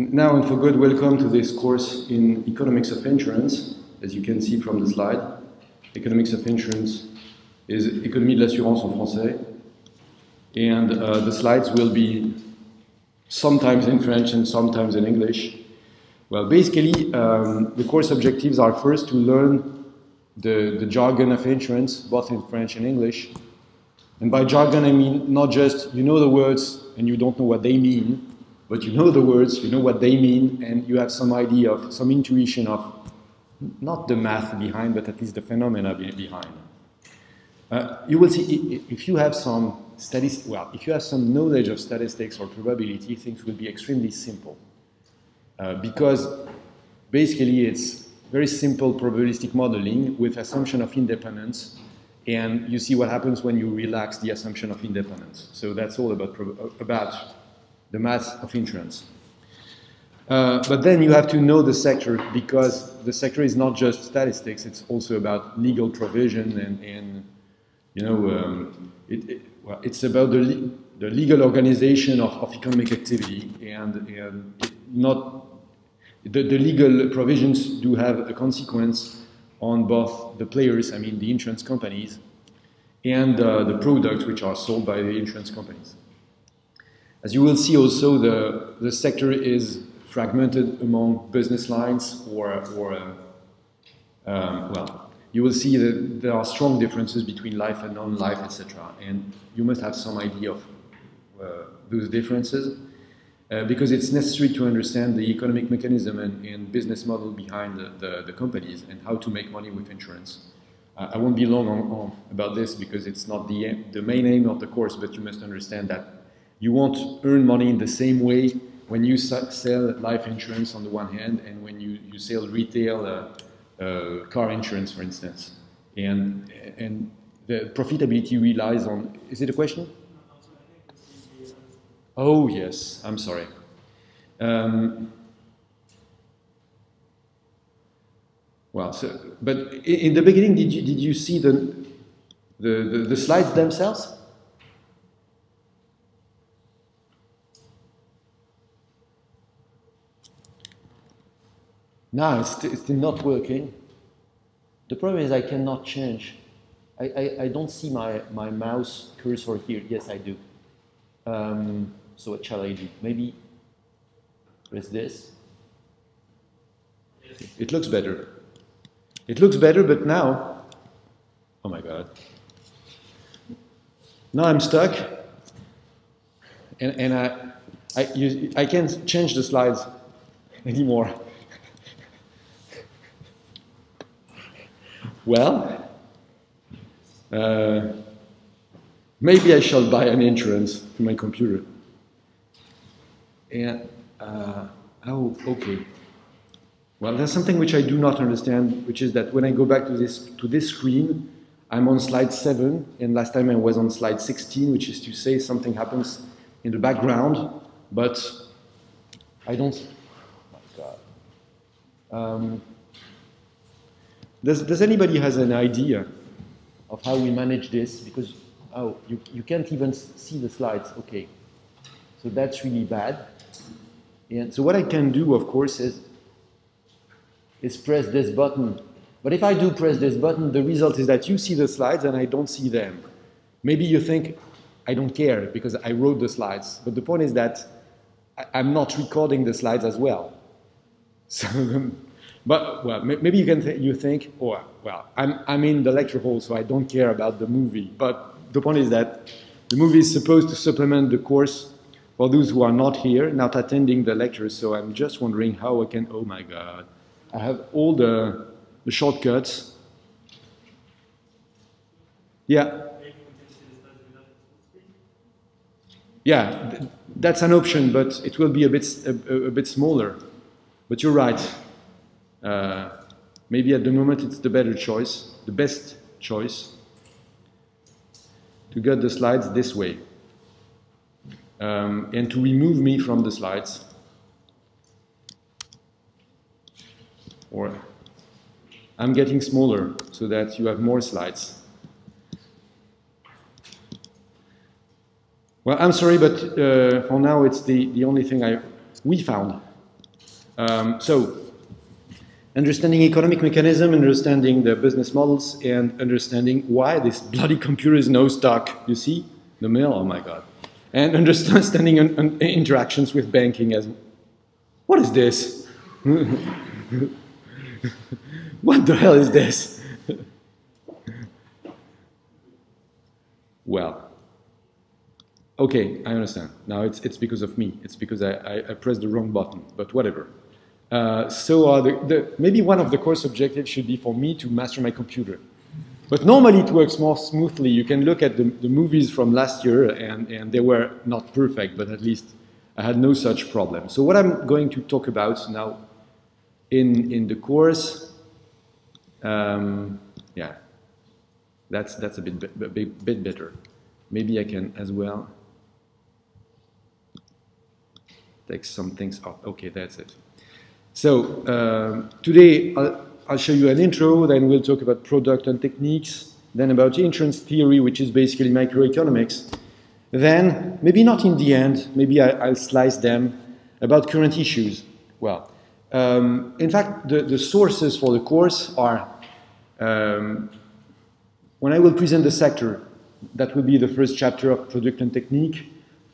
Now and for good, welcome to this course in economics of insurance. As you can see from the slide, economics of insurance is économie de l'assurance en français. And uh, the slides will be sometimes in French and sometimes in English. Well, basically, um, the course objectives are first to learn the, the jargon of insurance, both in French and English. And by jargon, I mean not just you know the words and you don't know what they mean, but you know the words, you know what they mean, and you have some idea of, some intuition of not the math behind, but at least the phenomena behind. Uh, you will see if you have some statistics, well, if you have some knowledge of statistics or probability, things will be extremely simple. Uh, because basically it's very simple probabilistic modeling with assumption of independence and you see what happens when you relax the assumption of independence. So that's all about, about the math of insurance. Uh, but then you have to know the sector because the sector is not just statistics, it's also about legal provision and, and you know, um, it, it, well, it's about the, le the legal organization of, of economic activity and, and not the, the legal provisions do have a consequence on both the players, I mean the insurance companies, and uh, the products which are sold by the insurance companies. As you will see also, the, the sector is fragmented among business lines or, or uh, um, well, you will see that there are strong differences between life and non-life, etc. And you must have some idea of uh, those differences. Uh, because it's necessary to understand the economic mechanism and, and business model behind the, the, the, companies and how to make money with insurance. Uh, I won't be long on, on, about this because it's not the, the main aim of the course, but you must understand that you won't earn money in the same way when you sell life insurance on the one hand and when you, you sell retail uh, uh, car insurance, for instance. And, and the profitability relies on, is it a question? Oh, yes, I'm sorry. Um, well, so, but in the beginning, did you, did you see the, the, the, the slides themselves? No, it's, it's still not working. The problem is I cannot change. I, I, I don't see my, my mouse cursor here. Yes, I do. Um, so what shall I do? Maybe press this. It looks better. It looks better, but now, oh my God. Now I'm stuck, and, and I, I, you, I can't change the slides anymore. Well, uh, maybe I shall buy an insurance to my computer. And, uh, oh, okay. Well, there's something which I do not understand, which is that when I go back to this, to this screen, I'm on slide 7, and last time I was on slide 16, which is to say something happens in the background, but I don't... Oh my God. Um, does, does anybody has an idea of how we manage this? Because, oh, you, you can't even see the slides. Okay. So that's really bad. And so what I can do, of course, is, is press this button. But if I do press this button, the result is that you see the slides and I don't see them. Maybe you think, I don't care because I wrote the slides. But the point is that I'm not recording the slides as well. So, but well, maybe you can th you think, oh, well, I'm, I'm in the lecture hall, so I don't care about the movie. But the point is that the movie is supposed to supplement the course for those who are not here, not attending the lecture, so I'm just wondering how I can, oh my God, I have all the, the shortcuts. Yeah. Yeah, that's an option, but it will be a bit, a, a bit smaller. But you're right. Uh, maybe at the moment it's the better choice, the best choice, to get the slides this way um, and to remove me from the slides. Or I'm getting smaller so that you have more slides. Well, I'm sorry, but uh, for now it's the, the only thing I, we found. Um, so, understanding economic mechanism, understanding the business models, and understanding why this bloody computer is no stock. You see the mail? Oh my god! And understanding un un interactions with banking as. What is this? what the hell is this? well, okay, I understand. Now it's, it's because of me. It's because I, I, I pressed the wrong button, but whatever. Uh, so uh, the, the, maybe one of the course objectives should be for me to master my computer. But normally it works more smoothly. You can look at the, the movies from last year, and, and they were not perfect, but at least I had no such problem. So what I'm going to talk about now in, in the course, um, yeah, that's, that's a bit, a bit, bit better. Maybe I can as well take some things off. Okay, that's it. So uh, today I'll, I'll, show you an intro, then we'll talk about product and techniques, then about insurance theory, which is basically microeconomics. Then, maybe not in the end, maybe I, will slice them about current issues. Well, um, in fact, the, the, sources for the course are, um, when I will present the sector, that will be the first chapter of product and technique,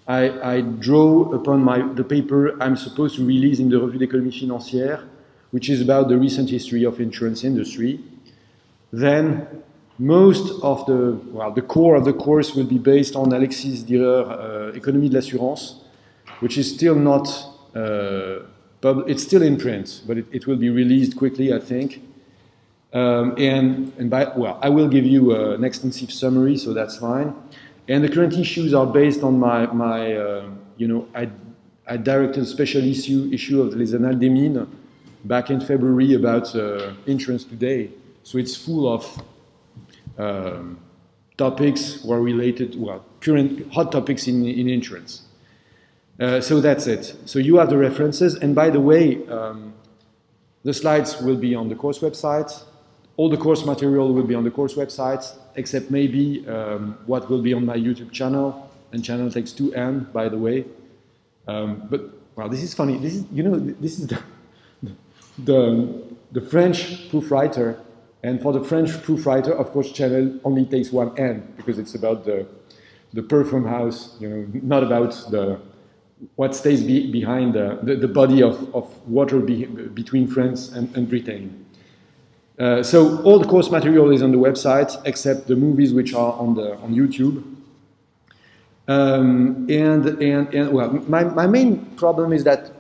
I, I draw upon my, the paper I'm supposed to release in the Revue d'économie financière, which is about the recent history of insurance industry. Then most of the, well, the core of the course will be based on Alexis Direr, uh, Économie de l'assurance, which is still not, uh, it's still in print, but it, it, will be released quickly, I think. Um, and, and by, well, I will give you an extensive summary, so that's fine. And the current issues are based on my, my uh, you know, I, I directed a special issue, issue of Les Annales des Mines back in February about uh, insurance today. So it's full of um, topics were related, well, current hot topics in, in insurance. Uh, so that's it. So you have the references. And by the way, um, the slides will be on the course website. All the course material will be on the course website, except maybe um, what will be on my YouTube channel. And channel takes two N, by the way. Um, but well, this is funny. This is you know this is the the, the French proofwriter, and for the French proofwriter, of course, channel only takes one N because it's about the the perfume house, you know, not about the what stays be, behind the, the, the, body of, of water be, between France and, and Britain. Uh, so all the course material is on the website, except the movies which are on the on YouTube. Um, and, and, and well, my, my main problem is that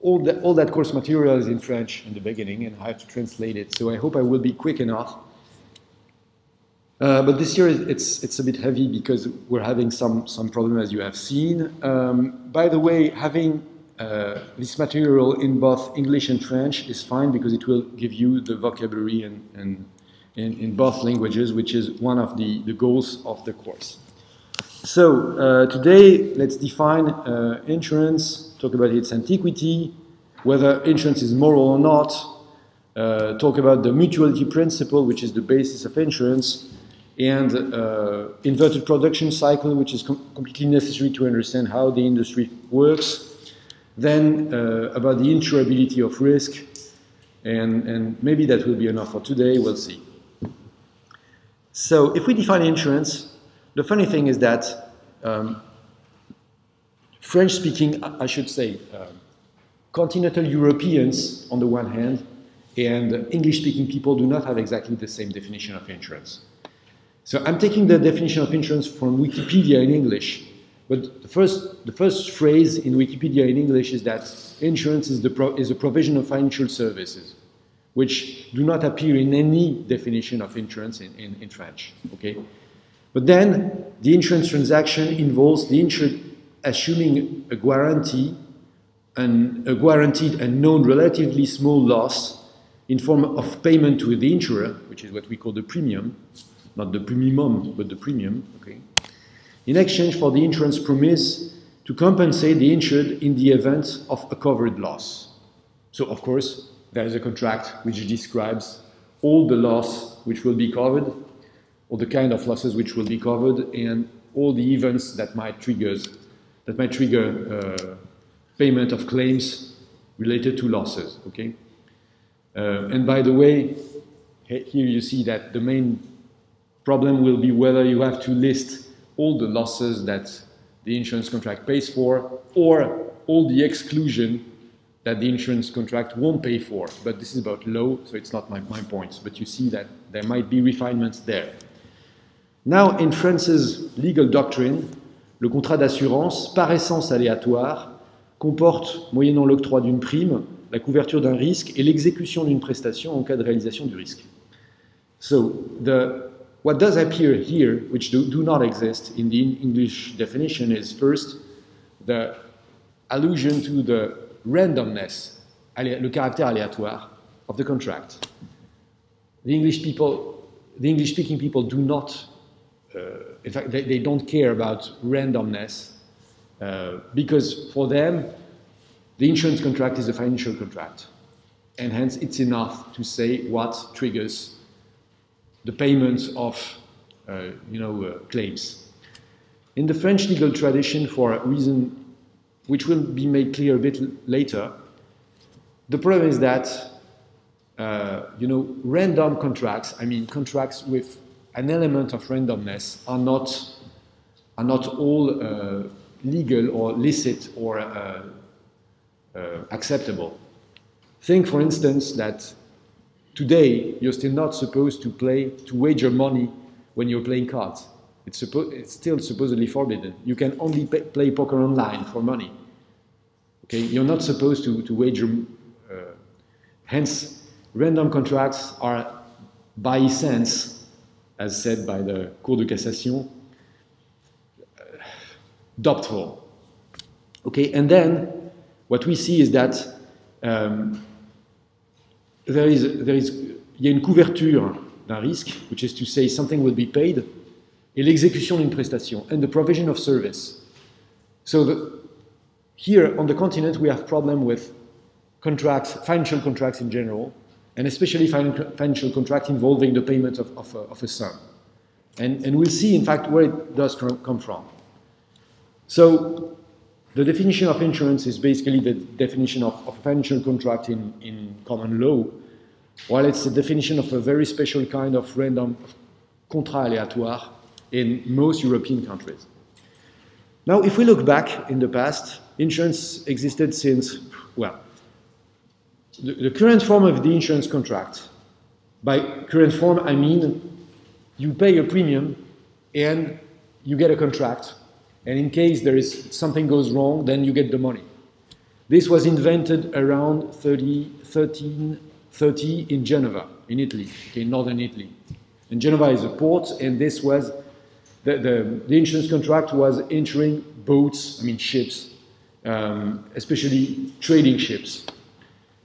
all, the, all that course material is in French in the beginning, and I have to translate it. So I hope I will be quick enough. Uh, but this year it's it's a bit heavy because we're having some some problem as you have seen. Um, by the way, having uh, this material in both English and French is fine because it will give you the vocabulary in, in, both languages, which is one of the, the goals of the course. So uh, today, let's define uh, insurance, talk about its antiquity, whether insurance is moral or not, uh, talk about the mutuality principle, which is the basis of insurance, and uh, inverted production cycle, which is com completely necessary to understand how the industry works, then uh, about the insurability of risk, and, and maybe that will be enough for today, we'll see. So if we define insurance, the funny thing is that um, French-speaking, I should say, uh, continental Europeans on the one hand, and English-speaking people do not have exactly the same definition of insurance. So I'm taking the definition of insurance from Wikipedia in English, but the first, the first phrase in Wikipedia in English is that insurance is, the pro, is a provision of financial services, which do not appear in any definition of insurance in, in, in French. Okay? But then the insurance transaction involves the insured assuming a guarantee a guaranteed and known relatively small loss in form of payment to the insurer, which is what we call the premium, not the premium, but the premium, okay, in exchange for the insurance promise to compensate the insured in the event of a covered loss. So, of course, there is a contract which describes all the loss which will be covered, all the kind of losses which will be covered, and all the events that might trigger that might trigger uh, payment of claims related to losses. Okay, uh, and by the way, here you see that the main problem will be whether you have to list all the losses that the insurance contract pays for or all the exclusion that the insurance contract won't pay for. But this is about law, so it's not my, my point. But you see that there might be refinements there. Now, in France's legal doctrine, le contrat d'assurance, par essence aléatoire, comporte, moyennant l'octroi d'une prime, la couverture d'un risque et l'exécution d'une prestation en cas de réalisation du risque. So, the, what does appear here, which do, do not exist in the English definition, is first the allusion to the randomness, le caractère aléatoire of the contract. The English people, the English-speaking people do not, uh, in fact, they, they, don't care about randomness uh, because for them, the insurance contract is a financial contract. And hence, it's enough to say what triggers the payment of uh, you know, uh, claims. In the French legal tradition, for a reason which will be made clear a bit later, the problem is that uh, you know, random contracts, I mean contracts with an element of randomness, are not, are not all uh, legal or licit or uh, uh, acceptable. Think, for instance, that today you're still not supposed to play, to wager money when you're playing cards. It's, it's still supposedly forbidden. You can only play poker online for money. Okay, you're not supposed to, to wager. Uh, hence, random contracts are, by essence, as said by the Cour de Cassation, uh, doubtful. Okay, and then what we see is that um, there is, there is, il y a une couverture d'un risque, which is to say something will be paid, et l'exécution d'une prestation, and the provision of service. So the, here on the continent we have problem with contracts, financial contracts in general, and especially financial contracts involving the payment of, of, a, of a sum. And, and we'll see, in fact, where it does come from. So the definition of insurance is basically the definition of, of a financial contract in, in common law, while it's the definition of a very special kind of random contrat aléatoire in most European countries. Now, if we look back in the past, insurance existed since, well, the, the current form of the insurance contract. By current form, I mean you pay a premium and you get a contract. And in case there is something goes wrong, then you get the money. This was invented around 30, 13, 30 in Genoa, in Italy, okay, northern Italy. And Genoa is a port, and this was the, the, the insurance contract was insuring boats, I mean ships, um, especially trading ships.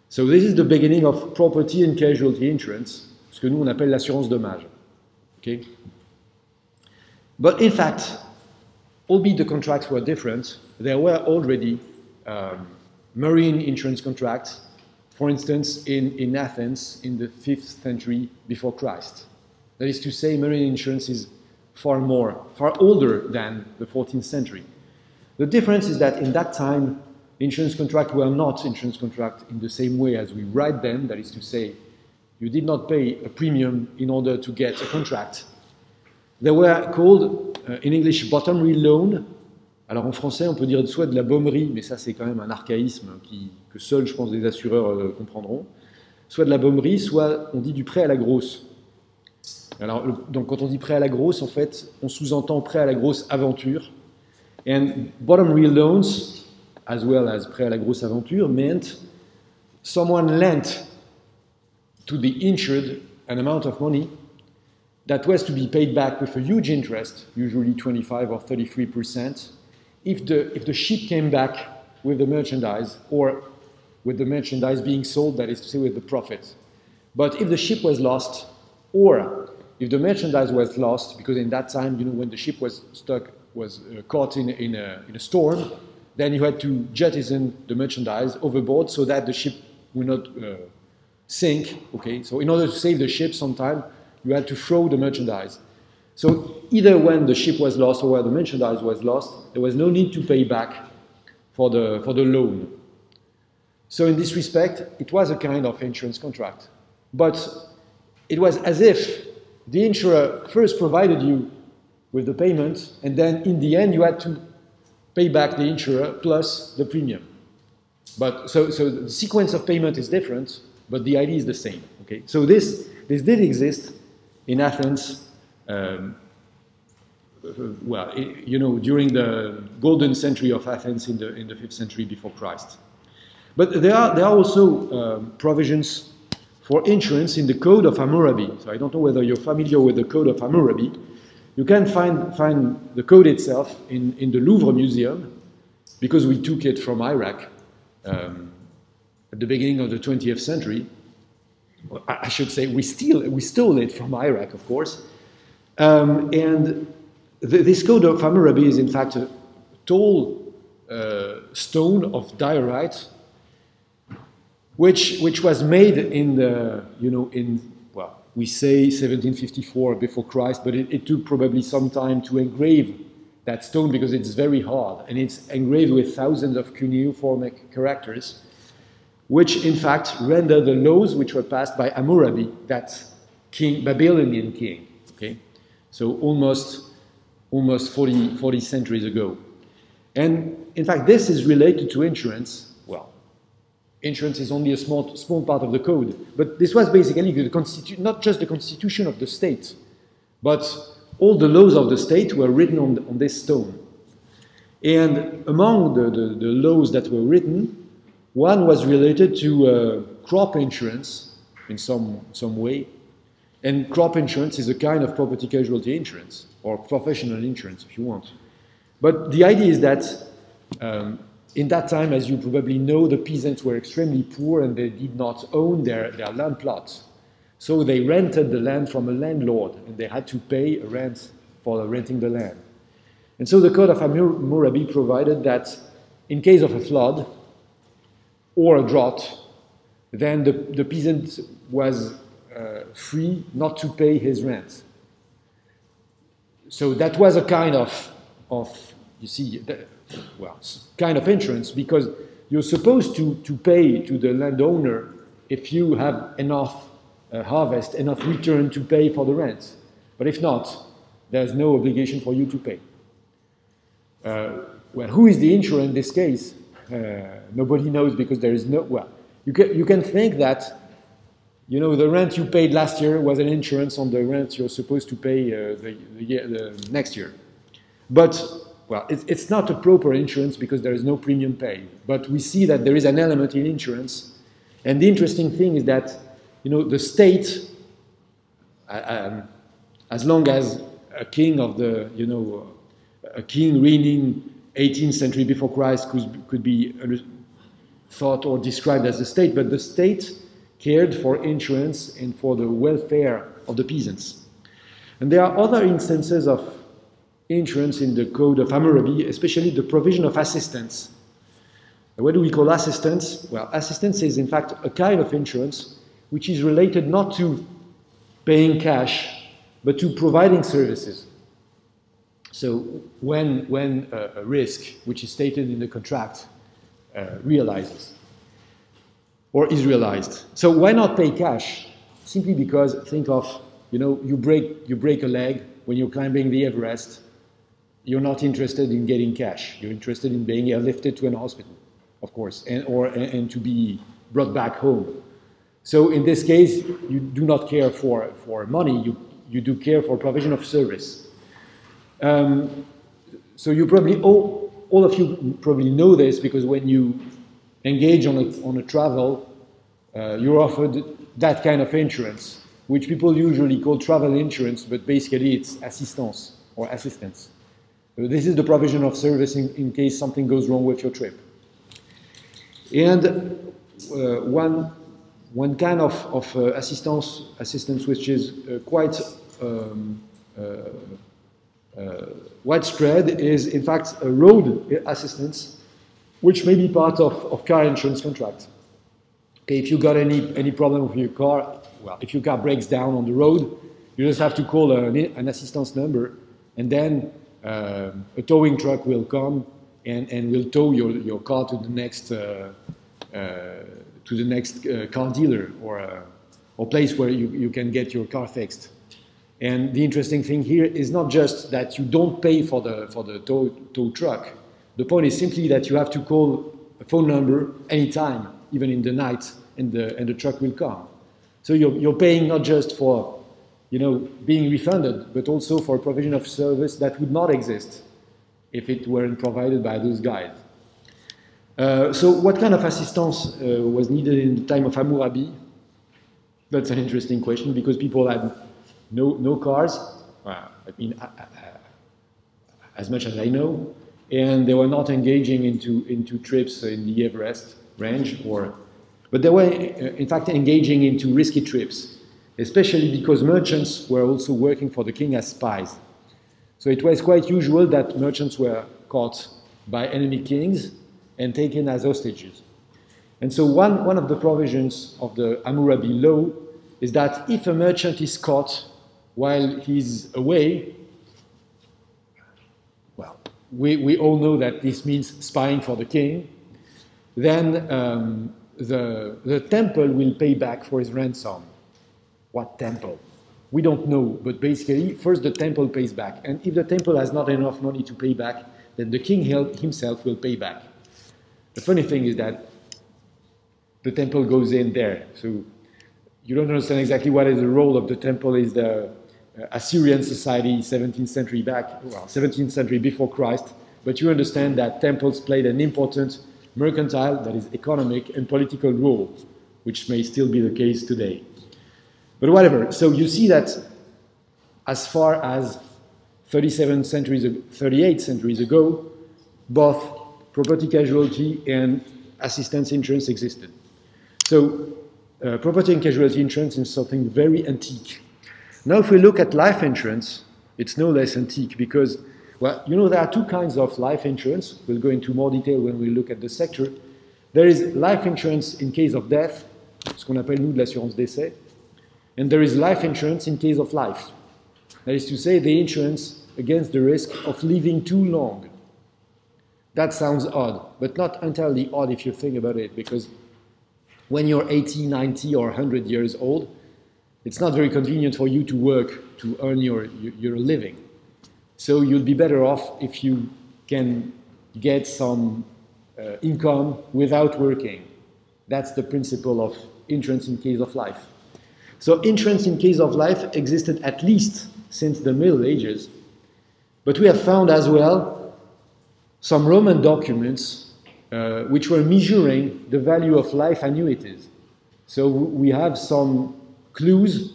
So this is the beginning of property and casualty insurance, ce que nous on appelle l'assurance dommage. Okay? But in fact, albeit the contracts were different, there were already um, marine insurance contracts for instance, in, in Athens in the 5th century before Christ. That is to say, marine insurance is far more, far older than the 14th century. The difference is that in that time, insurance contracts were not insurance contracts in the same way as we write them. That is to say, you did not pay a premium in order to get a contract. They were called, uh, in English, bottomry loan, Alors en français, on peut dire soit de la baumerie, mais ça c'est quand même un archaïsme que seuls, je pense, les assureurs euh, comprendront. Soit de la baumerie, soit on dit du prêt à la grosse. Alors, donc quand on dit prêt à la grosse, en fait, on sous-entend prêt à la grosse aventure. And bottom real loans, as well as prêt à la grosse aventure, meant someone lent to the insured an amount of money that was to be paid back with a huge interest, usually 25 or 33 percent, if the, if the ship came back with the merchandise or with the merchandise being sold, that is to say, with the profit. But if the ship was lost, or if the merchandise was lost, because in that time, you know, when the ship was stuck, was uh, caught in, in, a, in a storm, then you had to jettison the merchandise overboard so that the ship would not uh, sink. Okay, so in order to save the ship, sometime you had to throw the merchandise. So either when the ship was lost or where the merchandise was lost, there was no need to pay back for the, for the loan. So in this respect, it was a kind of insurance contract. But it was as if the insurer first provided you with the payment, and then in the end you had to pay back the insurer plus the premium. But so, so the sequence of payment is different, but the idea is the same. Okay, so this this did exist in Athens. Um, well, you know, during the golden century of Athens in the in the fifth century before Christ. But there are there are also um, provisions for insurance in the Code of Hammurabi. So I don't know whether you're familiar with the Code of Hammurabi. You can find, find the code itself in, in the Louvre Museum because we took it from Iraq um, at the beginning of the 20th century. I should say we, steal, we stole it from Iraq, of course. Um, and this Code of Hammurabi is, in fact, a tall uh, stone of diorite which, which was made in the, you know, in, well, we say 1754 before Christ, but it, it took probably some time to engrave that stone because it's very hard and it's engraved with thousands of cuneiform characters, which in fact render the laws which were passed by Hammurabi, that king, Babylonian king. Okay, so almost almost 40, 40 centuries ago. And in fact, this is related to insurance Well, insurance is only a small, small part of the code. But this was basically the not just the constitution of the state, but all the laws of the state were written on, on this stone. And among the, the, the, laws that were written, one was related to uh, crop insurance in some, some way. And crop insurance is a kind of property casualty insurance, or professional insurance if you want. But the idea is that um, in that time, as you probably know, the peasants were extremely poor and they did not own their, their land plots. So they rented the land from a landlord and they had to pay a rent for renting the land. And so the Code of Hammurabi provided that in case of a flood or a drought, then the, the peasant was uh, free not to pay his rent. So that was a kind of, of you see, well, kind of insurance because you're supposed to, to pay to the landowner if you have enough uh, harvest, enough return to pay for the rent. But if not, there's no obligation for you to pay. Uh, well, who is the insurer in this case? Uh, nobody knows because there is no, well, you can, you can think that, you know, the rent you paid last year was an insurance on the rent you're supposed to pay uh, the, the, year, the next year. But well, it's, it's not a proper insurance because there is no premium paid, but we see that there is an element in insurance. And the interesting thing is that, you know, the state, um, as long as a king of the, you know, a king reigning 18th century before Christ could, could be thought or described as a state, but the state cared for insurance and for the welfare of the peasants. And there are other instances of insurance in the Code of Hammurabi, especially the provision of assistance. What do we call assistance? Well, assistance is in fact a kind of insurance which is related not to paying cash, but to providing services. So when, when a, a risk, which is stated in the contract, uh, realizes or is realized. So why not pay cash? Simply because think of, you know, you break, you break a leg when you're climbing the Everest you're not interested in getting cash. You're interested in being airlifted to an hospital, of course, and, or, and to be brought back home. So in this case, you do not care for, for money, you, you do care for provision of service. Um, so you probably, all, all of you probably know this because when you engage on a, on a travel, uh, you're offered that kind of insurance, which people usually call travel insurance, but basically it's assistance or assistance. This is the provision of service in, in case something goes wrong with your trip. And uh, one, one kind of, of uh, assistance, assistance which is uh, quite um, uh, widespread is in fact a road assistance, which may be part of, of car insurance contract. Okay, if you got any, any problem with your car, well, if your car breaks down on the road, you just have to call an, an assistance number, and then um, a towing truck will come and, and will tow your, your car to the next, uh, uh, to the next uh, car dealer or, uh, or place where you, you can get your car fixed. And the interesting thing here is not just that you don't pay for the, for the tow, tow truck. The point is simply that you have to call a phone number anytime, even in the night, and the, and the truck will come. So you're, you're paying not just for you know, being refunded, but also for a provision of service that would not exist if it weren't provided by those guys. Uh, so what kind of assistance uh, was needed in the time of Hammurabi? That's an interesting question because people had no, no cars, I mean, uh, uh, as much as I know, and they were not engaging into, into trips in the Everest range, or, but they were uh, in fact engaging into risky trips, especially because merchants were also working for the king as spies. So it was quite usual that merchants were caught by enemy kings and taken as hostages. And so one, one of the provisions of the Hammurabi law is that if a merchant is caught while he's away, well, we, we all know that this means spying for the king, then um, the, the temple will pay back for his ransom. What temple? We don't know, but basically, first the temple pays back. And if the temple has not enough money to pay back, then the king himself will pay back. The funny thing is that the temple goes in there. So you don't understand exactly what is the role of the temple is the Assyrian society 17th century back, well, 17th century before Christ, but you understand that temples played an important mercantile, that is economic and political role, which may still be the case today. But whatever, so you see that as far as 37 centuries, 38 centuries ago, both property casualty and assistance insurance existed. So uh, property and casualty insurance is something very antique. Now if we look at life insurance, it's no less antique because, well, you know, there are two kinds of life insurance. We'll go into more detail when we look at the sector. There is life insurance in case of death, ce qu'on appelle nous de l'assurance décès, and there is life insurance in case of life. That is to say, the insurance against the risk of living too long. That sounds odd, but not entirely odd if you think about it, because when you're 80, 90, or 100 years old, it's not very convenient for you to work to earn your, your living. So you'll be better off if you can get some uh, income without working. That's the principle of insurance in case of life. So insurance in case of life existed at least since the Middle Ages. But we have found as well some Roman documents uh, which were measuring the value of life annuities. So we have some clues,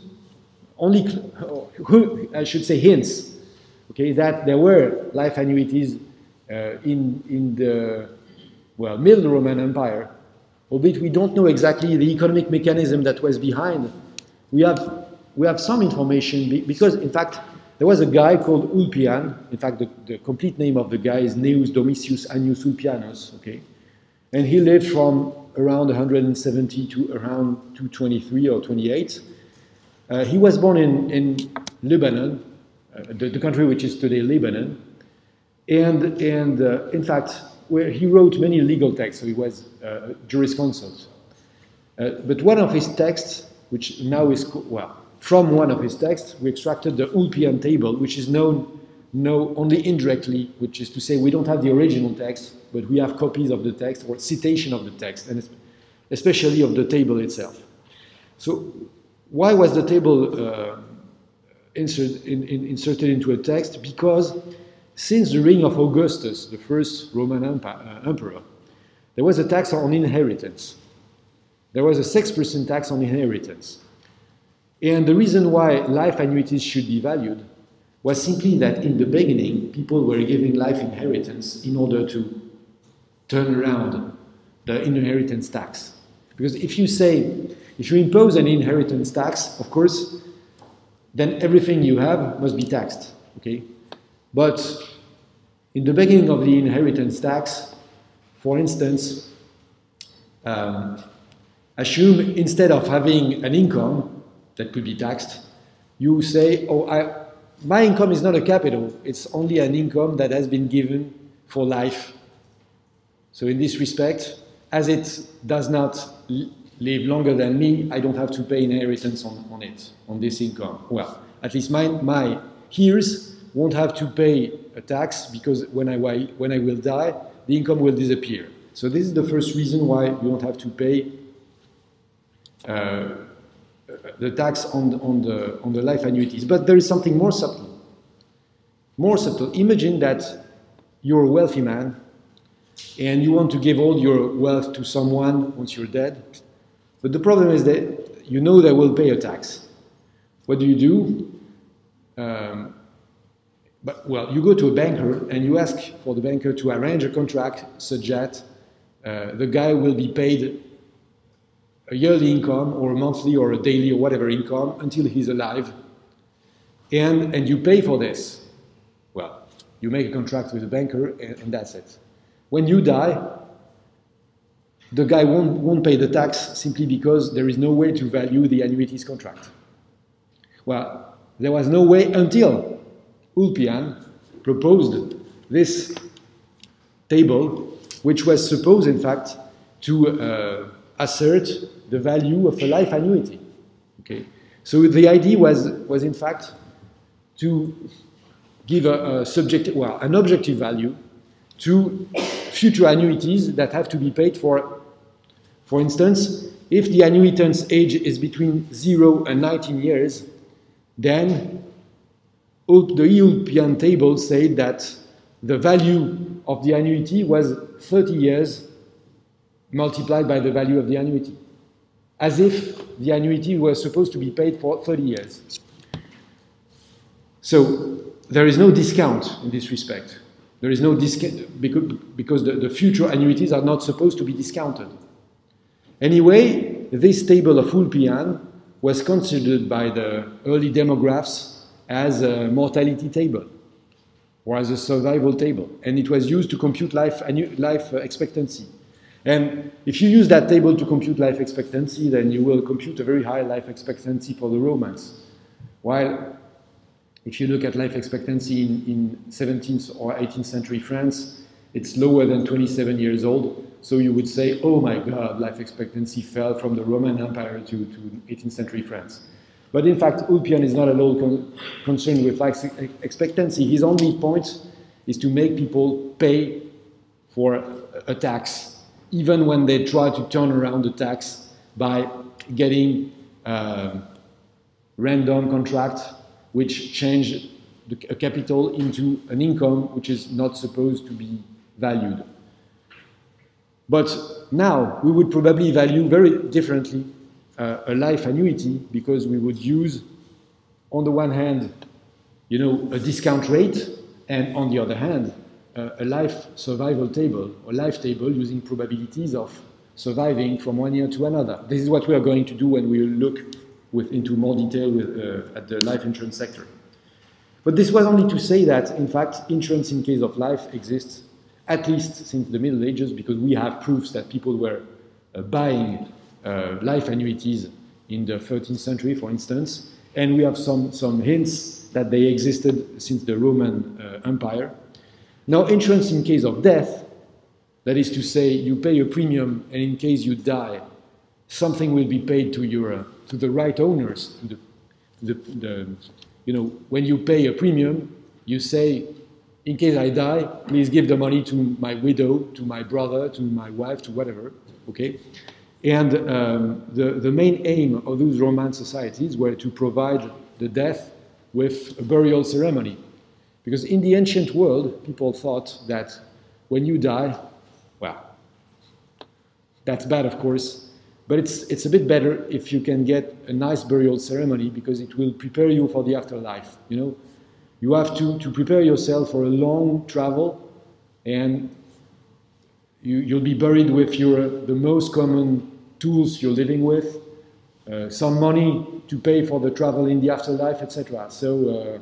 only, cl I should say hints, okay, that there were life annuities uh, in, in the, well, Middle Roman Empire, albeit we don't know exactly the economic mechanism that was behind. We have, we have some information because, in fact, there was a guy called Ulpian. In fact, the, the complete name of the guy is Gnaeus Domitius Annius Ulpianus, okay? And he lived from around 170 to around 223 or 28. Uh, he was born in, in Lebanon, uh, the, the, country which is today Lebanon, and, and uh, in fact, where he wrote many legal texts, so he was uh, a jurisconsult. Uh, but one of his texts, which now is, well, from one of his texts, we extracted the Ulpian table, which is known, known only indirectly, which is to say we don't have the original text, but we have copies of the text or citation of the text, and especially of the table itself. So why was the table uh, insert, in, in, inserted into a text? Because since the reign of Augustus, the first Roman uh, emperor, there was a tax on inheritance. There was a 6% tax on inheritance. And the reason why life annuities should be valued was simply that in the beginning, people were giving life inheritance in order to turn around the inheritance tax. Because if you say, if you impose an inheritance tax, of course, then everything you have must be taxed. Okay? But in the beginning of the inheritance tax, for instance, um, assume instead of having an income that could be taxed, you say, oh, I, my income is not a capital, it's only an income that has been given for life. So in this respect, as it does not live longer than me, I don't have to pay inheritance on, on it, on this income. Well, at least my, my heirs won't have to pay a tax because when I, when I will die, the income will disappear. So this is the first reason why you don't have to pay uh, the tax on, on, the, on the life annuities. But there is something more subtle. More subtle. Imagine that you're a wealthy man and you want to give all your wealth to someone once you're dead. But the problem is that you know they will pay a tax. What do you do? Um, but, well, you go to a banker and you ask for the banker to arrange a contract such that uh, the guy will be paid a yearly income or a monthly or a daily or whatever income until he's alive. And, and you pay for this. Well, you make a contract with a banker and, and that's it. When you die, the guy won't, won't pay the tax simply because there is no way to value the annuities contract. Well, there was no way until Ulpian proposed this table, which was supposed, in fact, to uh, assert the value of a life annuity. Okay? So the idea was, was in fact, to give a, a subjective, well, an objective value to future annuities that have to be paid for. For instance, if the annuitant's age is between 0 and 19 years, then the Ulpian table said that the value of the annuity was 30 years multiplied by the value of the annuity, as if the annuity was supposed to be paid for 30 years. So there is no discount in this respect. There is no discount because, because the, the future annuities are not supposed to be discounted. Anyway, this table of Ulpian was considered by the early demographs as a mortality table or as a survival table, and it was used to compute life, life expectancy. And if you use that table to compute life expectancy, then you will compute a very high life expectancy for the Romans. While if you look at life expectancy in, in 17th or 18th century France, it's lower than 27 years old. So you would say, oh my God, life expectancy fell from the Roman Empire to, to 18th century France. But in fact, Ulpian is not at all con concerned with life expectancy. His only point is to make people pay for a tax, even when they try to turn around the tax by getting uh, random contract which change the, a capital into an income which is not supposed to be valued. But now we would probably value very differently uh, a life annuity because we would use, on the one hand, you know, a discount rate, and on the other hand, a life survival table or life table using probabilities of surviving from one year to another. This is what we are going to do when we look with, into more detail with, uh, at the life insurance sector. But this was only to say that, in fact, insurance in case of life exists at least since the Middle Ages because we have proofs that people were uh, buying uh, life annuities in the 13th century, for instance, and we have some, some hints that they existed since the Roman uh, Empire. Now, insurance in case of death, that is to say, you pay a premium, and in case you die, something will be paid to your uh, to the right owners. To the, the, the, you know, when you pay a premium, you say, in case I die, please give the money to my widow, to my brother, to my wife, to whatever. Okay, and um, the the main aim of those Roman societies were to provide the death with a burial ceremony, because in the ancient world, people thought that when you die, well, that's bad, of course, but it's, it's a bit better if you can get a nice burial ceremony because it will prepare you for the afterlife. You know, you have to, to prepare yourself for a long travel and you, you'll be buried with your, the most common tools you're living with, uh, some money to pay for the travel in the afterlife, etc. So uh,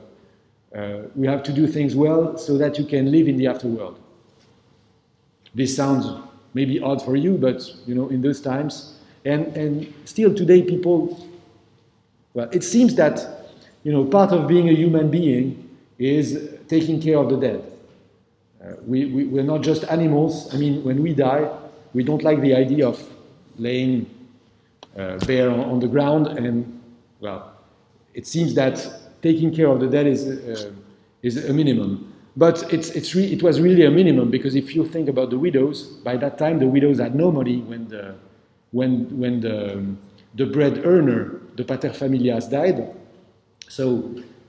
uh, we have to do things well so that you can live in the afterworld. This sounds maybe odd for you, but you know, in those times, and, and still today people, well, it seems that, you know, part of being a human being is taking care of the dead. Uh, we, we, we're not just animals. I mean, when we die, we don't like the idea of laying uh, bare on, on, the ground, and well, it seems that taking care of the dead is, uh, is a minimum. But it's, it's it was really a minimum because if you think about the widows, by that time the widows had no money when the, when, when the, the bread earner, the paterfamilias, died. So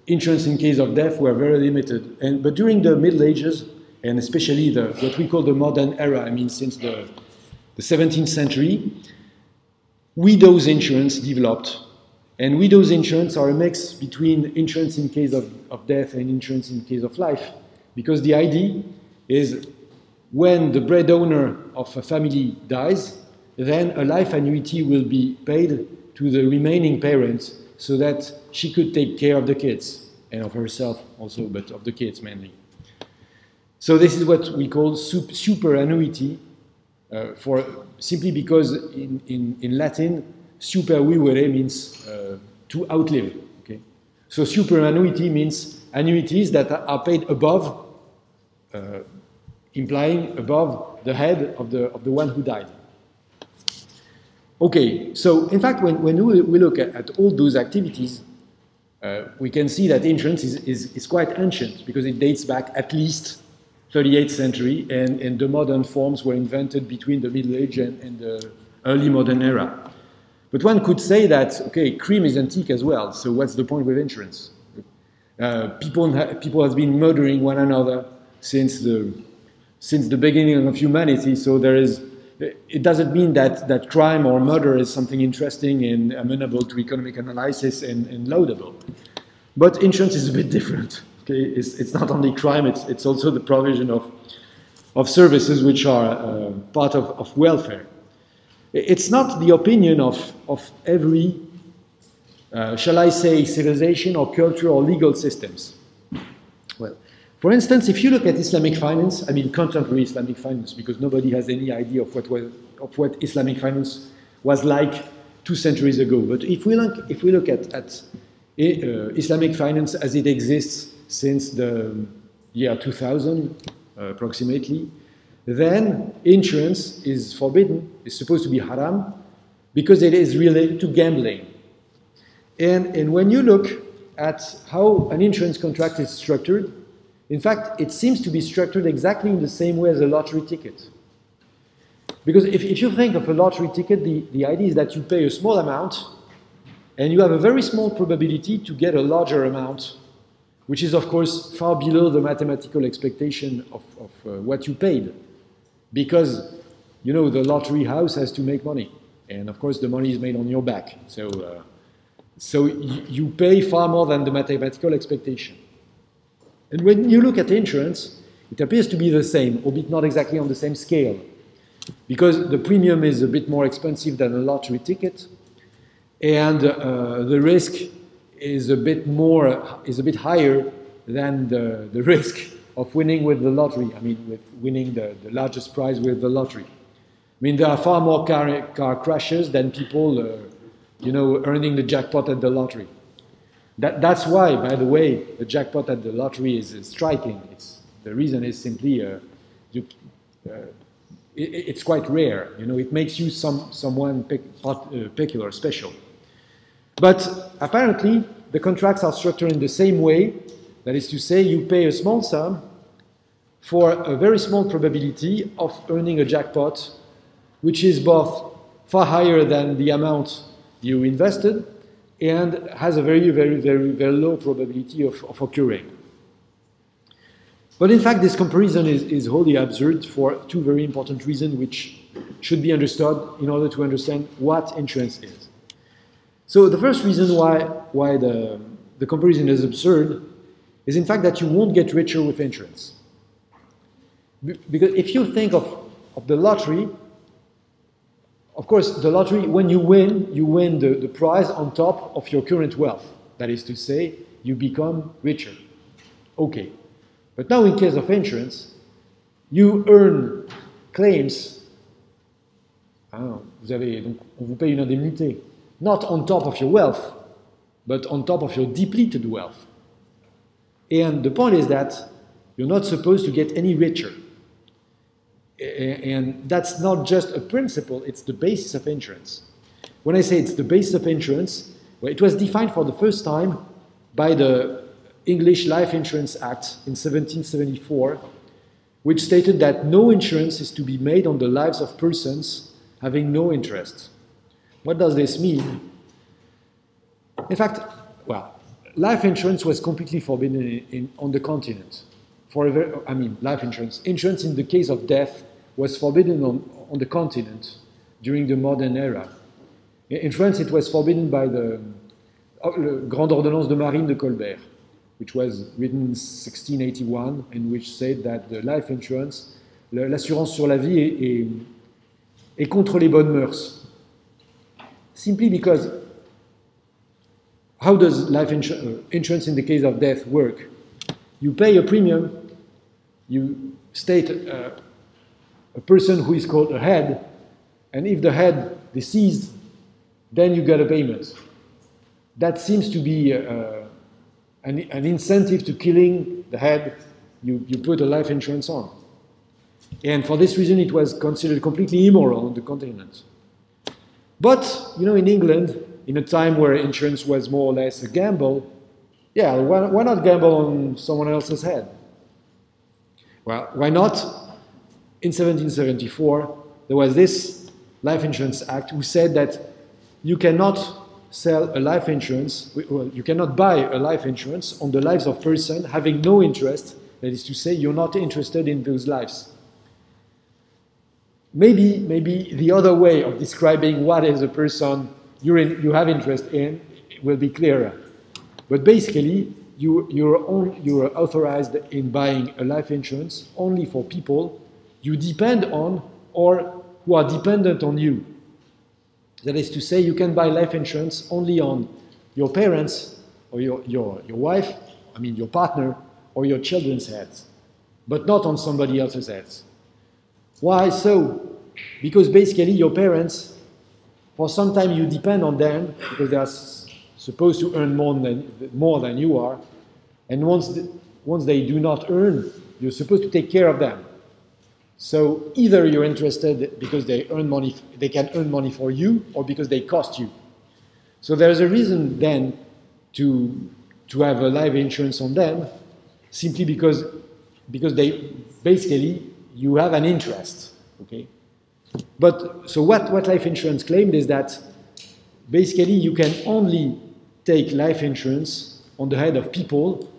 insurance in case of death were very limited. And, but during the Middle Ages, and especially the, what we call the modern era, I mean since the, the 17th century, widows insurance developed. And widows insurance are a mix between insurance in case of, of death and insurance in case of life. Because the idea is when the bread owner of a family dies, then a life annuity will be paid to the remaining parents so that she could take care of the kids and of herself also, but of the kids mainly. So this is what we call superannuity, uh, for simply because in, in, in Latin, supervivere means uh, to outlive. Okay? So superannuity means annuities that are paid above uh, implying above the head of the, of the one who died. Okay, so in fact, when, when we, we look at, at all those activities, uh, we can see that insurance is, is, is, quite ancient because it dates back at least 38th century and, and the modern forms were invented between the Middle Age and, and the early modern era. But one could say that, okay, cream is antique as well, so what's the point with insurance? Uh, people, ha people have been murdering one another since the, since the beginning of humanity. So there is, it doesn't mean that, that crime or murder is something interesting and amenable to economic analysis and, and laudable. But insurance is a bit different. Okay? It's, it's not only crime, it's, it's also the provision of, of services which are uh, part of, of welfare. It's not the opinion of, of every, uh, shall I say, civilization or culture or legal systems. Well, for instance, if you look at Islamic finance, I mean contemporary Islamic finance, because nobody has any idea of what, was, of what Islamic finance was like two centuries ago. But if we look, if we look at, at uh, Islamic finance as it exists since the year 2000, uh, approximately, then insurance is forbidden, is supposed to be haram, because it is related to gambling. And, and when you look at how an insurance contract is structured, in fact, it seems to be structured exactly in the same way as a lottery ticket. Because if, if you think of a lottery ticket, the, the idea is that you pay a small amount and you have a very small probability to get a larger amount, which is, of course, far below the mathematical expectation of, of uh, what you paid. Because, you know, the lottery house has to make money. And, of course, the money is made on your back. So, uh, so you pay far more than the mathematical expectation. And when you look at insurance, it appears to be the same, albeit not exactly on the same scale. Because the premium is a bit more expensive than a lottery ticket, and uh, the risk is a bit more, is a bit higher than the, the risk of winning with the lottery. I mean, with winning the, the largest prize with the lottery. I mean, there are far more car, car crashes than people, uh, you know, earning the jackpot at the lottery. That, that's why, by the way, the jackpot at the lottery is, is striking. It's, the reason is simply uh, you, uh, it, it's quite rare. You know, it makes you some, someone uh, peculiar, special. But apparently, the contracts are structured in the same way. That is to say, you pay a small sum for a very small probability of earning a jackpot, which is both far higher than the amount you invested and has a very, very, very, very low probability of, of occurring. But in fact, this comparison is, is wholly absurd for two very important reasons which should be understood in order to understand what insurance is. So the first reason why, why the, the comparison is absurd is in fact that you won't get richer with insurance. Because if you think of, of the lottery, of course, the lottery, when you win, you win the, the prize on top of your current wealth. That is to say, you become richer. Okay. But now, in case of insurance, you earn claims. Ah, vous avez, donc, on vous paye une indemnité. Not on top of your wealth, but on top of your depleted wealth. And the point is that you're not supposed to get any richer. And that's not just a principle, it's the basis of insurance. When I say it's the basis of insurance, well, it was defined for the first time by the English Life Insurance Act in 1774, which stated that no insurance is to be made on the lives of persons having no interest. What does this mean? In fact, well, life insurance was completely forbidden in, in, on the continent. For I mean, life insurance. Insurance in the case of death was forbidden on, on the continent during the modern era. In France, it was forbidden by the uh, Grande Ordonnance de Marine de Colbert, which was written in 1681 and which said that the life insurance, l'assurance sur la vie est, est, est contre les bonnes mœurs. Simply because how does life uh, insurance in the case of death work? You pay a premium, you state uh, a person who is called a head, and if the head deceased, then you get a payment. That seems to be uh, an, an, incentive to killing the head you, you put a life insurance on. And for this reason, it was considered completely immoral on the continent. But, you know, in England, in a time where insurance was more or less a gamble, yeah, why, why not gamble on someone else's head? Well, why not? In 1774, there was this Life Insurance Act who said that you cannot sell a life insurance, well, you cannot buy a life insurance on the lives of persons having no interest, that is to say, you're not interested in those lives. Maybe, maybe the other way of describing what is a person in, you have interest in will be clearer. But basically, you, you're, on, you're authorized in buying a life insurance only for people you depend on or who are dependent on you. That is to say, you can buy life insurance only on your parents or your, your, your wife, I mean your partner, or your children's heads, but not on somebody else's heads. Why so? Because basically your parents, for some time you depend on them because they are supposed to earn more than, more than you are, and once, once they do not earn, you're supposed to take care of them. So either you're interested because they earn money, they can earn money for you, or because they cost you. So there's a reason then to, to have a life insurance on them, simply because, because they basically you have an interest. Okay? But so what, what life insurance claimed is that basically you can only take life insurance on the head of people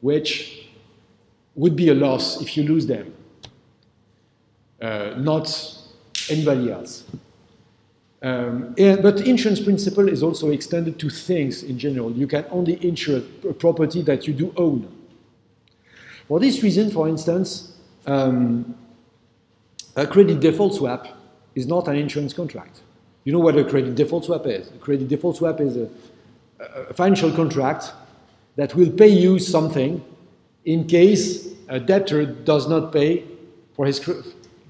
which would be a loss if you lose them, not anybody else. Um, and, but insurance principle is also extended to things in general. You can only insure a property that you do own. For this reason, for instance, um, a credit default swap is not an insurance contract. You know what a credit default swap is? A credit default swap is a, a financial contract that will pay you something in case a debtor does not pay for his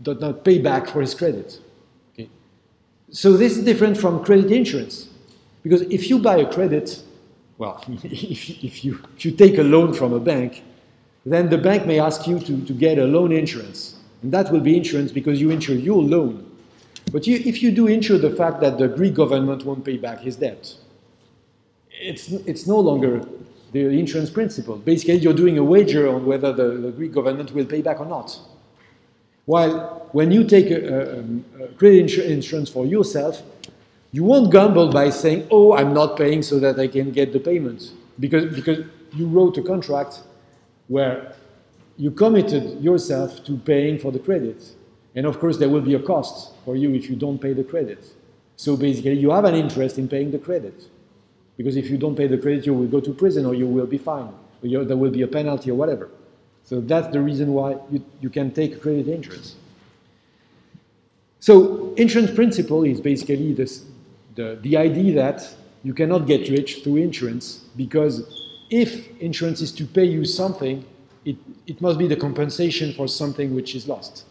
does not pay back for his credit. Okay? So this is different from credit insurance because if you buy a credit, well, if, if, you, if you take a loan from a bank, then the bank may ask you to, to get a loan insurance. And that will be insurance because you insure your loan. But you, if you do insure the fact that the Greek government won't pay back his debt, it's, it's no longer the insurance principle. Basically, you're doing a wager on whether the, the Greek government will pay back or not. While when you take a, a, um, a credit insur insurance for yourself, you won't gamble by saying, oh, I'm not paying so that I can get the payment. Because, because you wrote a contract where you committed yourself to paying for the credit. And of course, there will be a cost for you if you don't pay the credit. So basically, you have an interest in paying the credit. Because if you don't pay the credit, you will go to prison or you will be fined. There will be a penalty or whatever. So that's the reason why you, you can take credit insurance. So insurance principle is basically this, the, the idea that you cannot get rich through insurance because if insurance is to pay you something, it, it must be the compensation for something which is lost.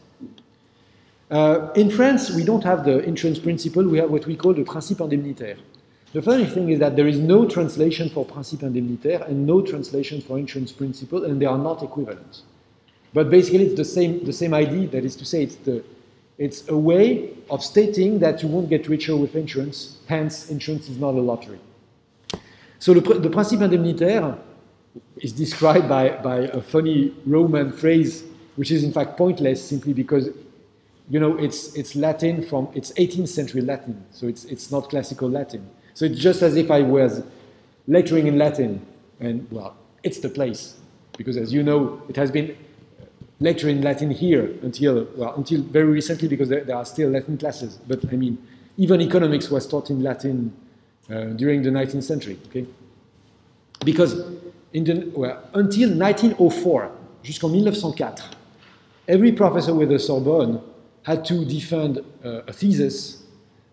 Uh, in France, we don't have the insurance principle, we have what we call the principe indemnitaire. The funny thing is that there is no translation for principe indemnitaire and no translation for insurance principle, and they are not equivalent. But basically, it's the same, the same idea. That is to say, it's, the, it's a way of stating that you won't get richer with insurance. Hence, insurance is not a lottery. So the, the principe indemnitaire is described by, by a funny Roman phrase, which is in fact pointless simply because you know, it's, it's Latin from, it's 18th century Latin, so it's, it's not classical Latin. So it's just as if I was lecturing in Latin, and well, it's the place, because as you know, it has been lecturing Latin here until, well, until very recently, because there, there are still Latin classes. But I mean, even economics was taught in Latin uh, during the 19th century, okay? Because in the, well, until 1904, jusqu'en 1904, every professor with the Sorbonne had to defend uh, a thesis.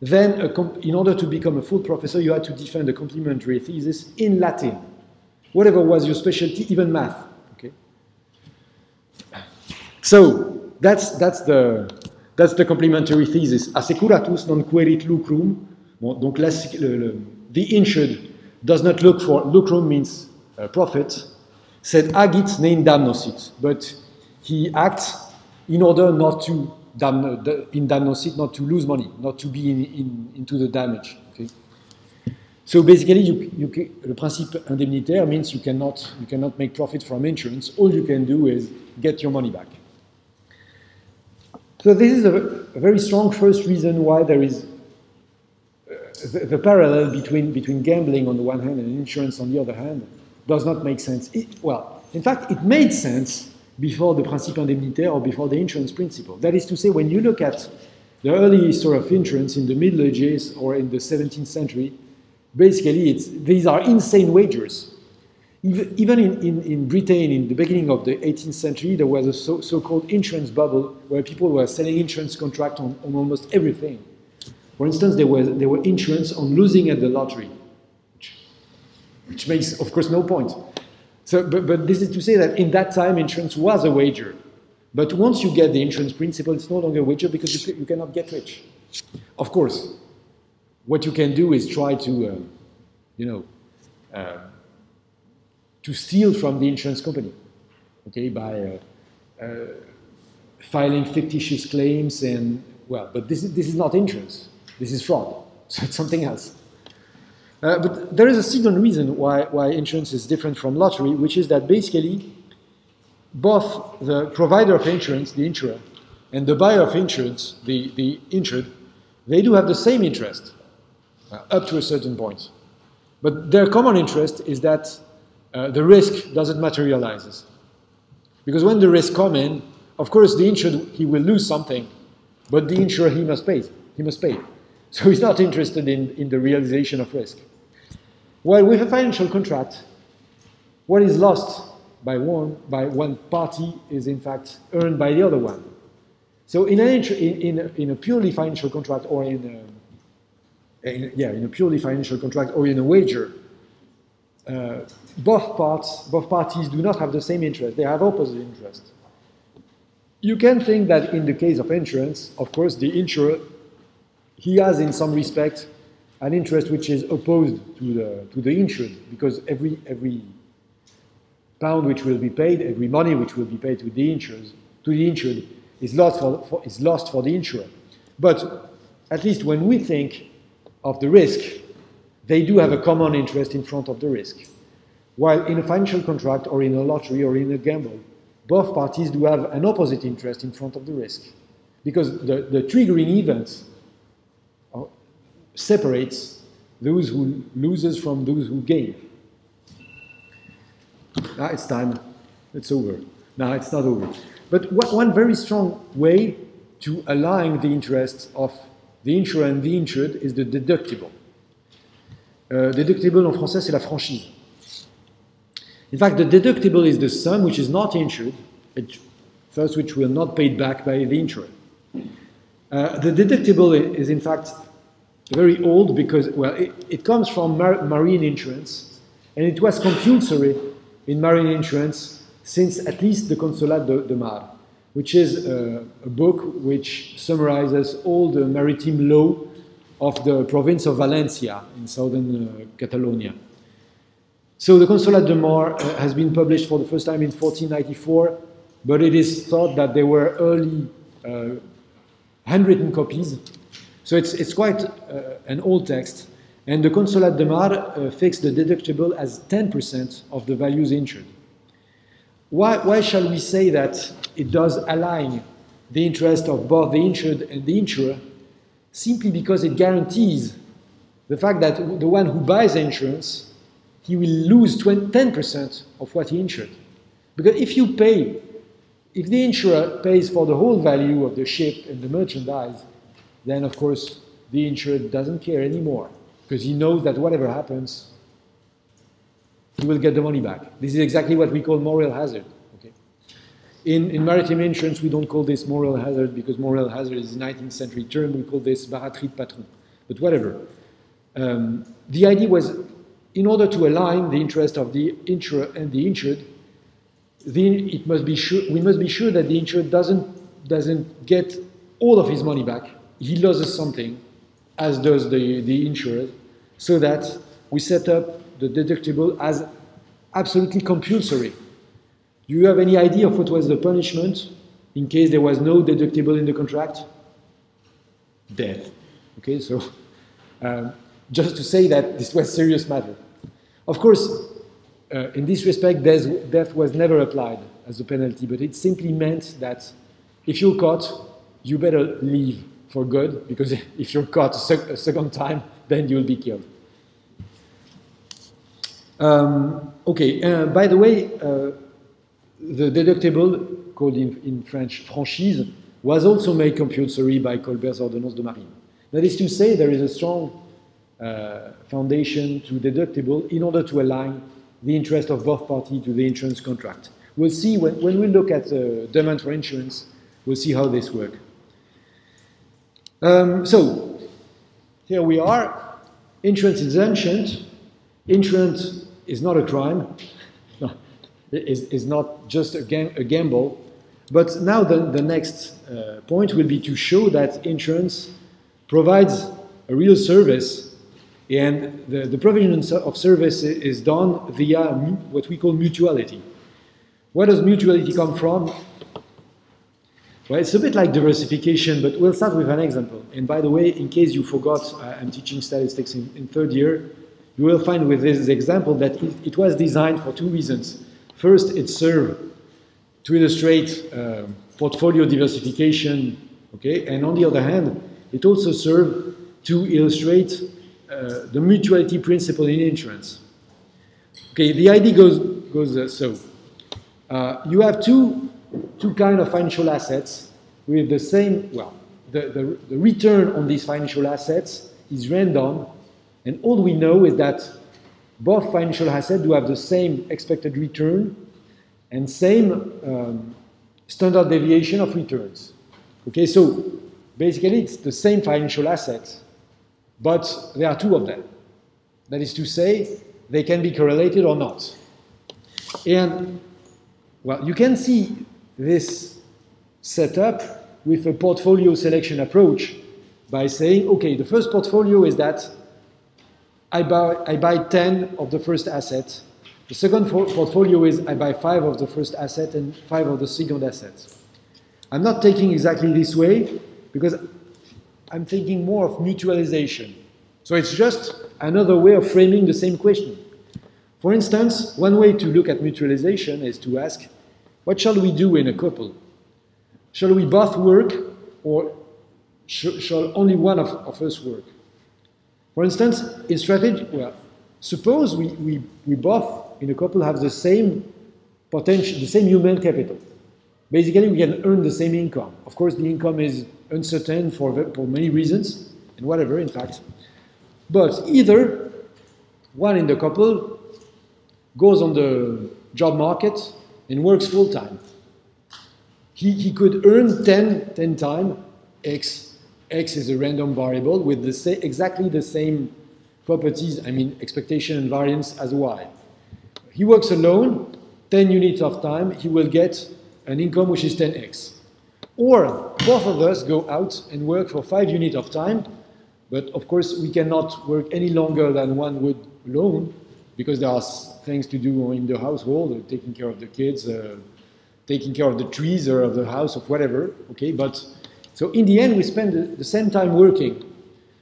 Then, in order to become a full professor, you had to defend a complementary thesis in Latin. Whatever was your specialty, even math. Okay. So that's that's the that's the complementary thesis. Assecuratus non quaerit lucrum. Bon, donc la, le, le, the insured does not look for lucrum means uh, profit. sed agit ne in damno sit, but he acts in order not to dam, in damnosit not to lose money, not to be in, in, into the damage. Okay? So basically, you, you, the principe indemnitaire means you cannot, you cannot make profit from insurance. All you can do is get your money back. So this is a, a very strong first reason why there is uh, the, the, parallel between, between gambling on the one hand and insurance on the other hand does not make sense. It, well, in fact, it made sense before the principe indemnitaire or before the insurance principle. That is to say, when you look at the early history of insurance in the Middle Ages or in the 17th century, basically these are insane wagers. Even in, in, in, Britain, in the beginning of the 18th century, there was a so, so-called insurance bubble where people were selling insurance contracts on, on almost everything. For instance, there was there were insurance on losing at the lottery, which, which makes, of course, no point. So, but, but this is to say that in that time, insurance was a wager. But once you get the insurance principle, it's no longer a wager because you, you cannot get rich. Of course, what you can do is try to, uh, you know, uh, to steal from the insurance company, okay, by uh, uh filing fictitious claims and, well, but this is, this is not insurance. This is fraud. So it's something else. Uh, but there is a second reason why, why insurance is different from lottery, which is that basically both the provider of insurance, the insurer, and the buyer of insurance, the, the insured, they do have the same interest uh, up to a certain point. But their common interest is that uh, the risk doesn't materialize. Because when the risk comes in, of course the insured, he will lose something, but the insurer, he must pay. He must pay. So he's not interested in, in the realization of risk. While with a financial contract, what is lost by one, by one party is in fact earned by the other one. So in a, in, in in a purely financial contract or in a, in, yeah, in a purely financial contract or in a wager, uh, both parts, both parties do not have the same interest. They have opposite interests. You can think that in the case of insurance, of course, the insurer, he has in some respect an interest which is opposed to the, to the insured, because every, every pound which will be paid, every money which will be paid to the insured, to the insured is lost for, for, is lost for the insurer. But at least when we think of the risk, they do have a common interest in front of the risk. While in a financial contract or in a lottery or in a gamble, both parties do have an opposite interest in front of the risk. Because the, the triggering events separates those who loses from those who gain. Now it's time. It's over. Now it's not over. But one very strong way to align the interests of the insurer and the insured is the deductible. Uh, deductible en français, c'est la franchise. In fact, the deductible is the sum which is not insured, first which will not be paid back by the insurer. Uh, the deductible is in fact very old because, well, it, it comes from mar marine insurance, and it was compulsory in marine insurance since at least the Consolat de, de Mar, which is a, a book which summarizes all the maritime law of the province of Valencia in southern uh, Catalonia. So the Consolat de Mar uh, has been published for the first time in 1494. but it is thought that there were early uh, handwritten copies. So it's, it's quite uh, an old text. And the Consulat de Mar uh, fixed the deductible as 10% of the values insured. Why, why shall we say that it does align the interest of both the insured and the insurer? Simply because it guarantees the fact that the one who buys insurance, he will lose 20, 10% of what he insured. Because if you pay, if the insurer pays for the whole value of the ship and the merchandise, then of course the insurer doesn't care anymore because he knows that whatever happens, he will get the money back. This is exactly what we call moral hazard. Okay? In, in maritime insurance, we don't call this moral hazard because moral hazard is a 19th century term. We call this baraterie de patron. But whatever. Um, the idea was, in order to align the interest of the insurer and the insured, then it must be sure, we must be sure that the insured doesn't, doesn't get all of his money back. He loses something, as does the, the insurer, so that we set up the deductible as absolutely compulsory. Do you have any idea of what was the punishment in case there was no deductible in the contract? Death. Okay, so um, just to say that this was a serious matter. Of course, uh, in this respect, death was never applied as a penalty, but it simply meant that if you're caught, you better leave for good, because if you're caught a, sec a second time, then you'll be killed. Um, okay, uh, by the way, uh, the deductible, called in, in, French franchise, was also made compulsory by Colbert's Ordonnance de Marine. That is to say, there is a strong uh, foundation to deductible in order to align the interest of both parties to the insurance contract. We'll see when, when we look at the demand for insurance, we'll see how this works. Um, so, here we are. Insurance is ancient. Insurance is not a crime. Is, is not just a, gam a gamble. But now the, the next uh, point will be to show that insurance provides a real service and the, the provision of service is done via what we call mutuality. Where does mutuality come from? Well, it's a bit like diversification, but we'll start with an example. And by the way, in case you forgot, uh, I'm teaching statistics in, in, third year, you will find with this example that it, it was designed for two reasons. First, it served to illustrate uh, portfolio diversification, okay, and on the other hand, it also served to illustrate uh, the mutuality principle in insurance. Okay, the idea goes, goes uh, so. Uh, you have two, two kind of financial assets with the same, well, the, the, the return on these financial assets is random, and all we know is that both financial assets do have the same expected return and same um, standard deviation of returns. Okay, so basically it's the same financial assets, but there are two of them. That is to say, they can be correlated or not. And, well, you can see this setup with a portfolio selection approach by saying, okay, the first portfolio is that I buy, I buy 10 of the first asset. The second portfolio is I buy 5 of the first asset and 5 of the second asset. I'm not taking exactly this way because I'm thinking more of mutualization. So it's just another way of framing the same question. For instance, one way to look at mutualization is to ask, what shall we do in a couple? Shall we both work or sh shall only one of, of, us work? For instance, in strategy, well, suppose we, we, we both in a couple have the same potential, the same human capital. Basically, we can earn the same income. Of course, the income is uncertain for, for many reasons, and whatever, in fact. But either one in the couple goes on the job market and works full time. He, he could earn 10, 10 times X. X is a random variable with the exactly the same properties, I mean expectation and variance as Y. He works alone, 10 units of time, he will get an income which is 10x. Or both of us go out and work for 5 units of time. But of course, we cannot work any longer than one would alone because there are things to do in the household, uh, taking care of the kids, uh, taking care of the trees or of the house or whatever. Okay, but so in the end, we spend the, same time working.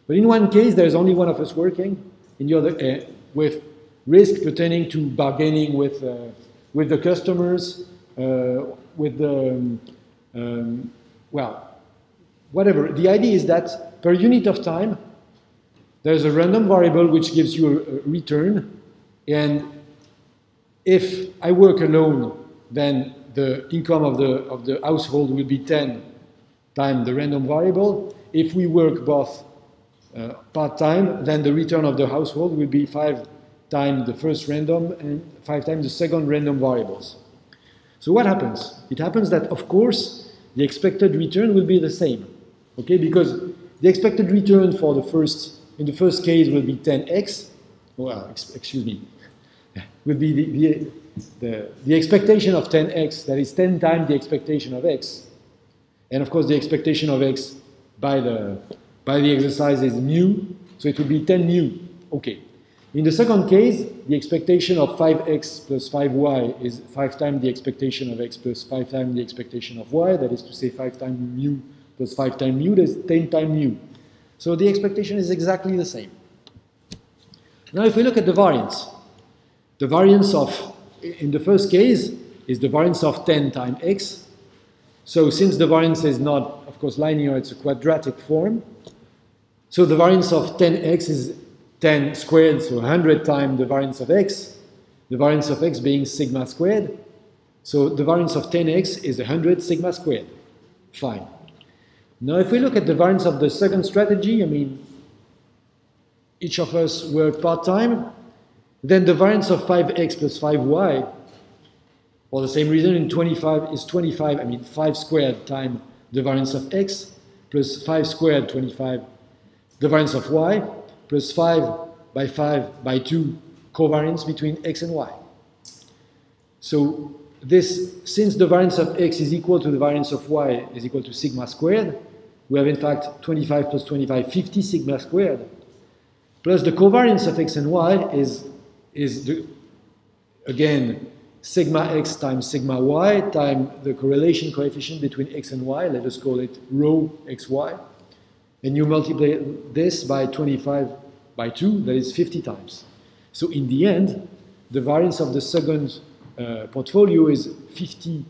But in one case, there's only one of us working. In the other, uh, with risk pertaining to bargaining with uh, with the customers, uh, with the um, um, well, whatever. The idea is that per unit of time, there's a random variable which gives you a return, and if I work alone, then the income of the, of the household will be 10 times the random variable. If we work both uh, part-time, then the return of the household will be 5 times the first random and 5 times the second random variables. So what happens? It happens that, of course, the expected return will be the same. Okay, because the expected return for the first, in the first case will be 10x. Well, excuse me, will be the, the, the, the expectation of 10x, that is 10 times the expectation of x. And of course, the expectation of x by the, by the exercise is mu, so it will be 10 mu. Okay. In the second case, the expectation of 5x plus 5y is 5 times the expectation of x plus 5 times the expectation of y, that is to say 5 times mu plus 5 times mu, that's 10 times mu. So the expectation is exactly the same. Now if we look at the variance, the variance of, in the first case, is the variance of 10 times x. So since the variance is not, of course, linear, it's a quadratic form. So the variance of 10x is 10 squared, so 100 times the variance of x. The variance of x being sigma squared. So the variance of 10x is 100 sigma squared. Fine. Now if we look at the variance of the second strategy, I mean, each of us work part-time, then the variance of 5x plus 5y, for the same reason, in 25 is 25, I mean 5 squared times the variance of x, plus 5 squared, 25, the variance of y, plus 5 by 5 by 2 covariance between x and y. So this, since the variance of x is equal to the variance of y is equal to sigma squared, we have in fact 25 plus 25, 50 sigma squared, plus the covariance of x and y is is the, again sigma x times sigma y times the correlation coefficient between x and y, let us call it rho xy, and you multiply this by 25 by 2, that is 50 times. So in the end, the variance of the second uh, portfolio is 50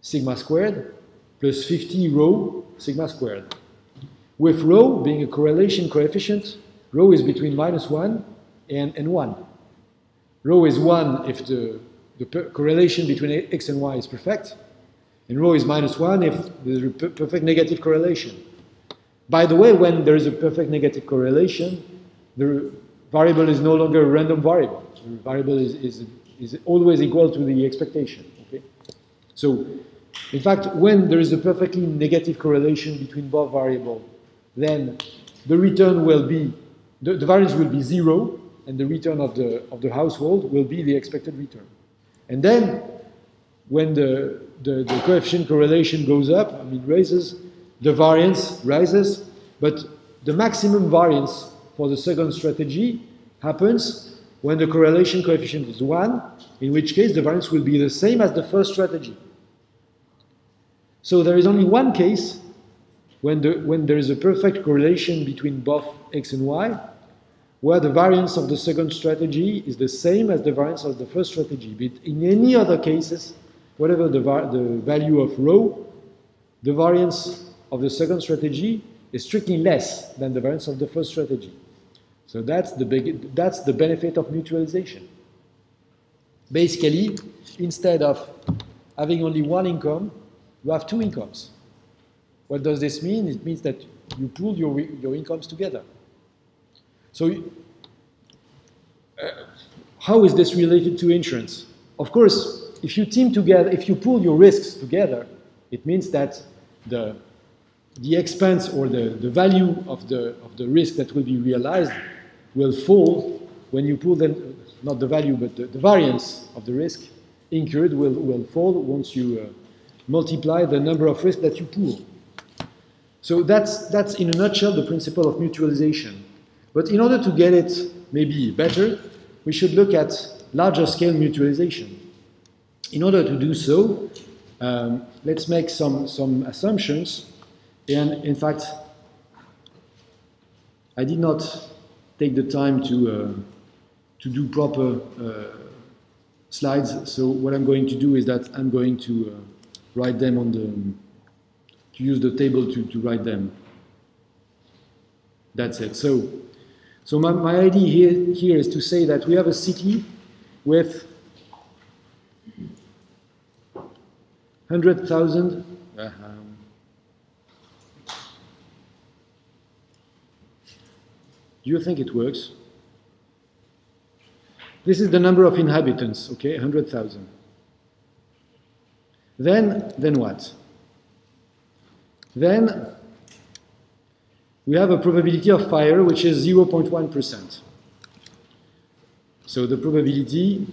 sigma squared plus 50 rho sigma squared. With rho being a correlation coefficient, rho is between minus 1 and, and 1. Rho is 1 if the, the correlation between x and y is perfect, and rho is minus 1 if there's a perfect negative correlation. By the way, when there is a perfect negative correlation, the variable is no longer a random variable. The variable is, is, is always equal to the expectation. Okay? So, in fact, when there is a perfectly negative correlation between both variables, then the return will be, the, the variance will be zero, and the return of the, of the household will be the expected return. And then, when the, the, the coefficient correlation goes up, I mean raises, the variance rises, but the maximum variance for the second strategy happens when the correlation coefficient is 1, in which case the variance will be the same as the first strategy. So there is only one case when, the, when there is a perfect correlation between both x and y, where the variance of the second strategy is the same as the variance of the first strategy. But in any other cases, whatever the, the value of rho, the variance of the second strategy is strictly less than the variance of the first strategy. So that's the, big, that's the benefit of mutualization. Basically, instead of having only one income, you have two incomes. What does this mean? It means that you pool your, your incomes together. So, uh, how is this related to insurance? Of course, if you team together, if you pool your risks together, it means that the, the expense or the, the value of the, of the risk that will be realized will fall when you pool them, not the value, but the, the variance of the risk incurred will, will fall once you uh, multiply the number of risks that you pool. So that's, that's in a nutshell the principle of mutualization. But in order to get it maybe better, we should look at larger scale mutualization. In order to do so, um, let's make some, some assumptions. And in fact, I did not take the time to, uh, to do proper uh, slides. So what I'm going to do is that I'm going to uh, write them on the, to use the table to, to write them. That's it. So, so my, my idea here, here is to say that we have a city with 100,000 uh, um, Do you think it works? This is the number of inhabitants, okay, 100,000. Then, then what? Then we have a probability of fire which is 0.1%. So the probability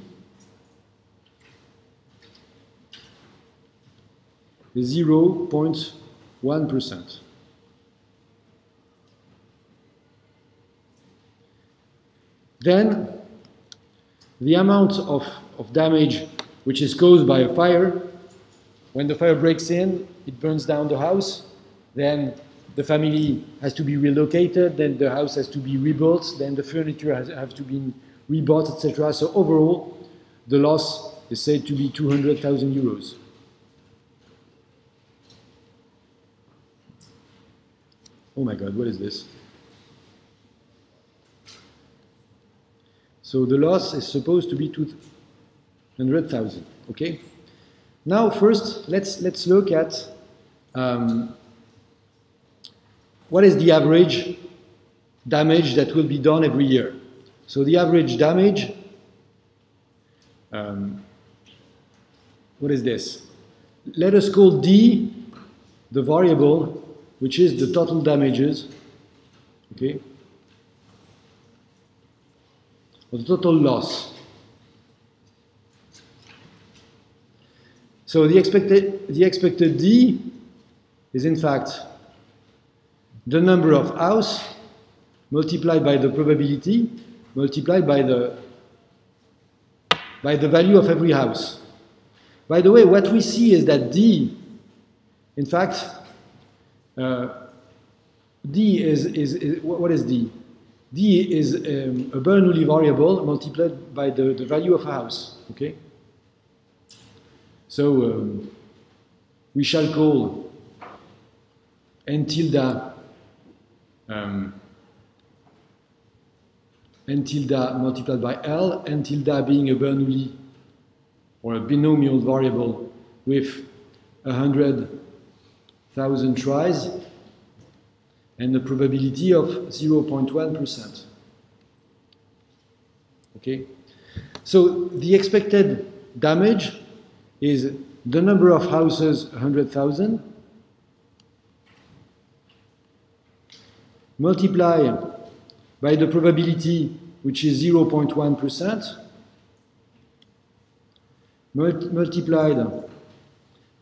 is 0.1%. Then the amount of, of damage which is caused by a fire, when the fire breaks in, it burns down the house, then the family has to be relocated, then the house has to be rebuilt, then the furniture has, have to be rebought, etc. So overall, the loss is said to be 200,000 euros. Oh my God, what is this? So the loss is supposed to be 200,000, okay? Now first, let's, let's look at um, what is the average damage that will be done every year. So the average damage, um, what is this? Let us call D the variable which is the total damages, okay? or the total loss. So the expected, the expected D is in fact the number of house multiplied by the probability multiplied by the by the value of every house. By the way, what we see is that D, in fact, uh, D is, is, is, what is D? D is um, a Bernoulli variable multiplied by the, the value of a house, okay? So um, we shall call n tilde um, n tilde multiplied by L, n tilde being a Bernoulli or a binomial variable with a hundred thousand tries and a probability of 0.1%. Okay? So the expected damage is the number of houses, 100,000, multiply by the probability, which is 0.1%, multiplied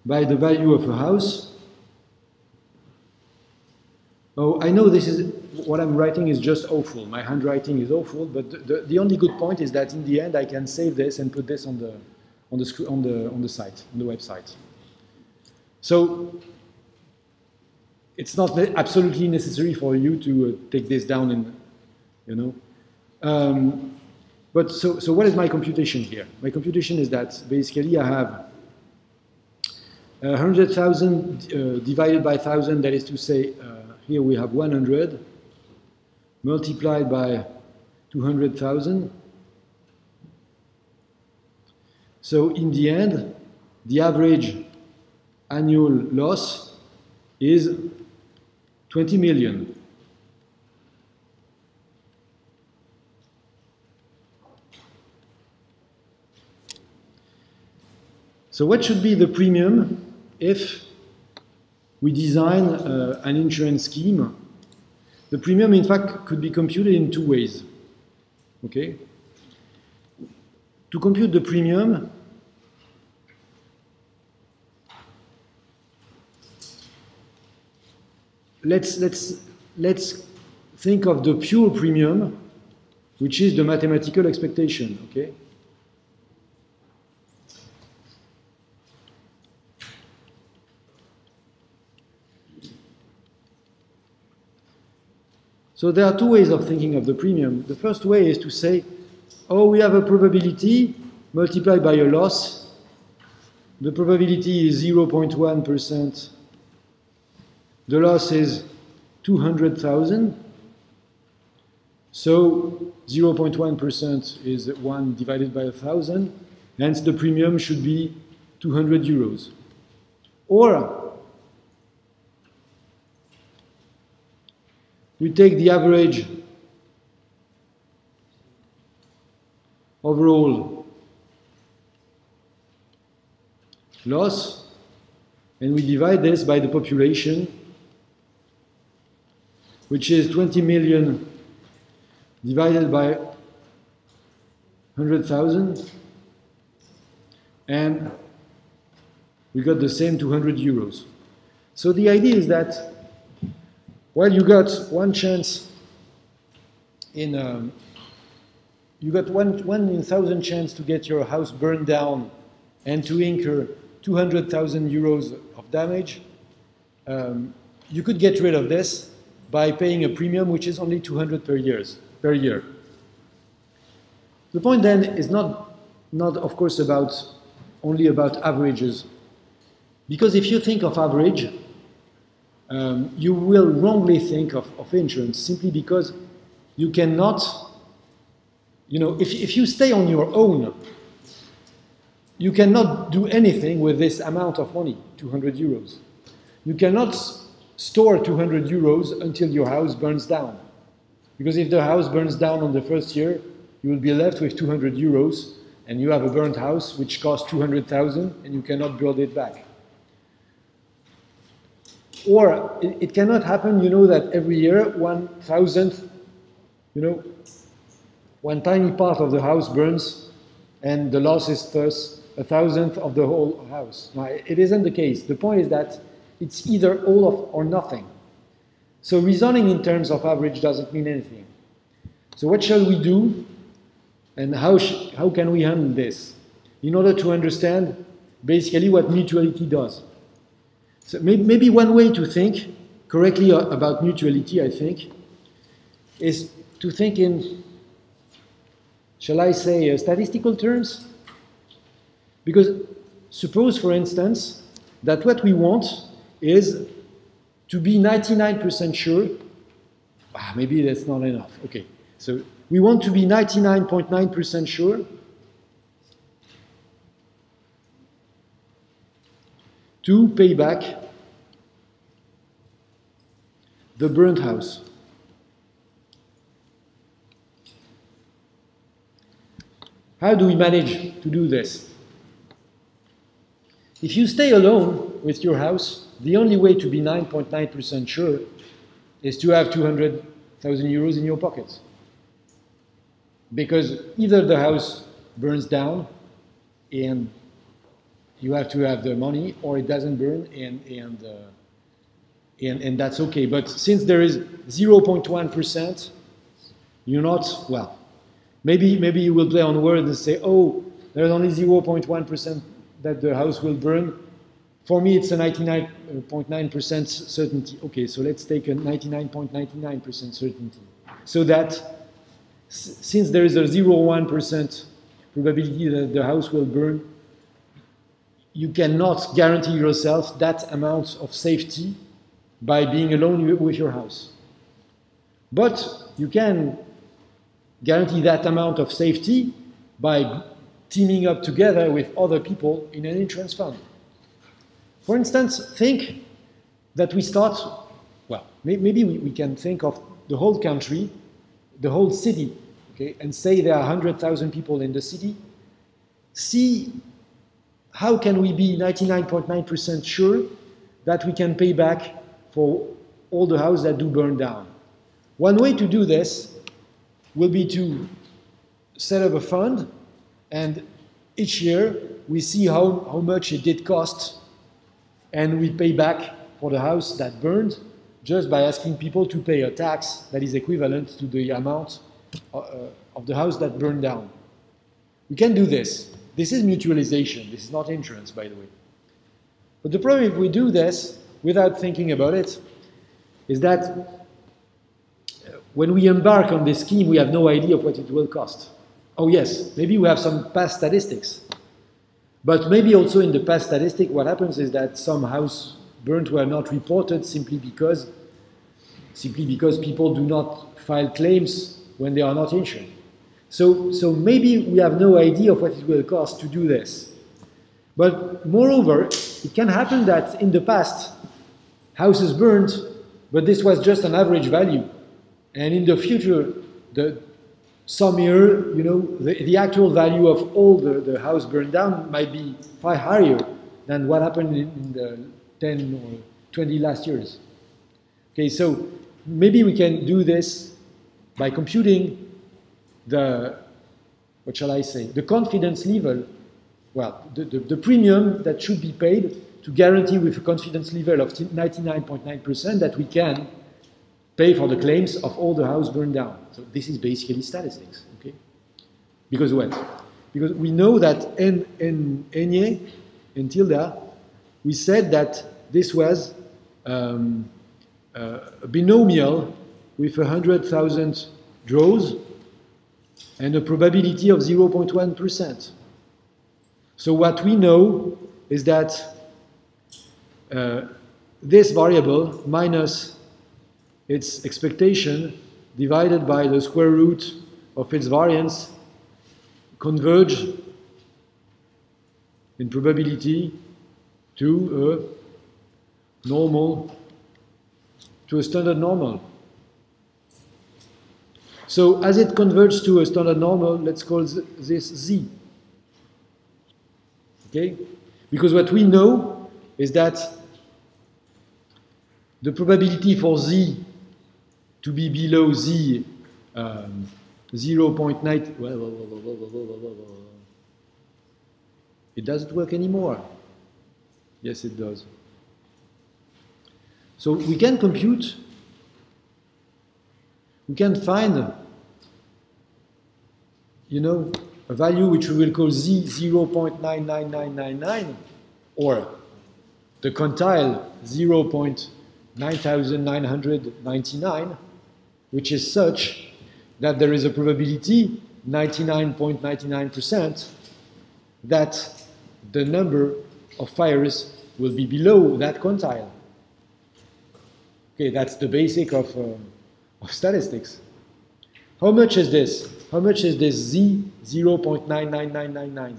by the value of a house, Oh, I know this is what I'm writing is just awful. My handwriting is awful, but the, the only good point is that in the end I can save this and put this on the on the on the on the site on the website. So it's not absolutely necessary for you to uh, take this down you know. Um, but so so what is my computation here? My computation is that basically I have. 100,000 uh, divided by 1,000, that is to say, uh, here we have 100 multiplied by 200,000. So in the end, the average annual loss is 20 million. So what should be the premium if we design uh, an insurance scheme. The premium, in fact, could be computed in two ways. Okay? To compute the premium, let's, let's, let's think of the pure premium, which is the mathematical expectation, okay? So there are two ways of thinking of the premium. The first way is to say, oh, we have a probability multiplied by a loss. The probability is 0.1% the loss is 200,000. So 0.1% is 1 divided by 1,000. Hence, the premium should be 200 euros. Or we take the average overall loss and we divide this by the population which is 20 million divided by 100,000 and we got the same 200 euros. So the idea is that while you got one chance in um, you got one, one in thousand chance to get your house burned down and to incur 200,000 euros of damage, um, you could get rid of this by paying a premium which is only 200 per, years, per year. The point then is not, not of course, about only about averages. Because if you think of average, um, you will wrongly think of, of insurance simply because you cannot, you know, if, if you stay on your own, you cannot do anything with this amount of money, 200 euros. You cannot store 200 euros until your house burns down. Because if the house burns down on the first year, you will be left with 200 euros and you have a burnt house which costs 200,000 and you cannot build it back. Or it, it, cannot happen, you know, that every year one thousandth, you know, one tiny part of the house burns and the loss is thus a thousandth of the whole house. Now, it isn't the case. The point is that it's either all of or nothing. So reasoning in terms of average doesn't mean anything. So what shall we do and how, how can we handle this? In order to understand basically what mutuality does. So maybe one way to think correctly about mutuality, I think, is to think in, shall I say, uh, statistical terms? Because suppose, for instance, that what we want is to be 99% sure. Ah, maybe that's not enough. Okay, so we want to be 99.9% sure to pay back the burnt house. How do we manage to do this? If you stay alone with your house, the only way to be 9.9% sure is to have 200,000 euros in your pockets because either the house burns down and you have to have the money, or it doesn't burn and and uh, and, and that's okay. But since there is 0.1 percent, you're not well. Maybe maybe you will play on words and say, oh, there's only 0.1 percent that the house will burn. For me, it's a 99.9 percent certainty. Okay, so let's take a 99.99 percent certainty, so that since there is a 0.1% probability that the house will burn, you cannot guarantee yourself that amount of safety by being alone with your house. But you can guarantee that amount of safety by teaming up together with other people in an insurance fund. For instance, think that we start, well, maybe we, can think of the whole country the whole city, okay, and say there are 100,000 people in the city, see how can we be 99.9% sure that we can pay back for all the houses that do burn down. One way to do this will be to set up a fund and each year we see how, how much it did cost and we pay back for the house that burned just by asking people to pay a tax that is equivalent to the amount uh, uh, of the house that burned down. We can do this. This is mutualization. This is not insurance, by the way. But the problem if we do this without thinking about it is that uh, when we embark on this scheme, we have no idea of what it will cost. Oh yes, maybe we have some past statistics. But maybe also in the past statistic, what happens is that some house burnt were not reported simply because, simply because people do not file claims when they are not insured. So, so maybe we have no idea of what it will cost to do this. But moreover, it can happen that in the past, houses burned, but this was just an average value. And in the future, the, some year, you know, the, the actual value of all the, the house burned down might be far higher than what happened in, in the 10 or 20 last years. Okay, so maybe we can do this by computing the, what shall I say, the confidence level, well, the, the, the premium that should be paid to guarantee with a confidence level of 99.9% that we can pay for the claims of all the house burned down. So this is basically statistics, okay? Because what? Because we know that in, in Enye, in tilde, we said that this was um, uh, a binomial with 100,000 draws and a probability of 0.1%. So what we know is that uh, this variable minus its expectation divided by the square root of its variance converge in probability to a normal, to a standard normal. So as it converges to a standard normal, let's call this Z. Okay? Because what we know is that the probability for Z to be below Z um, 0.9, well, well, well, it doesn't work anymore. Yes, it does. So we can compute, we can find, you know, a value which we will call Z 0.99999 or the quantile 0.9999 which is such that there is a probability, 99.99%, that the number of fires will be below that quantile. Okay, that's the basic of, uh, of statistics. How much is this? How much is this Z 0.99999?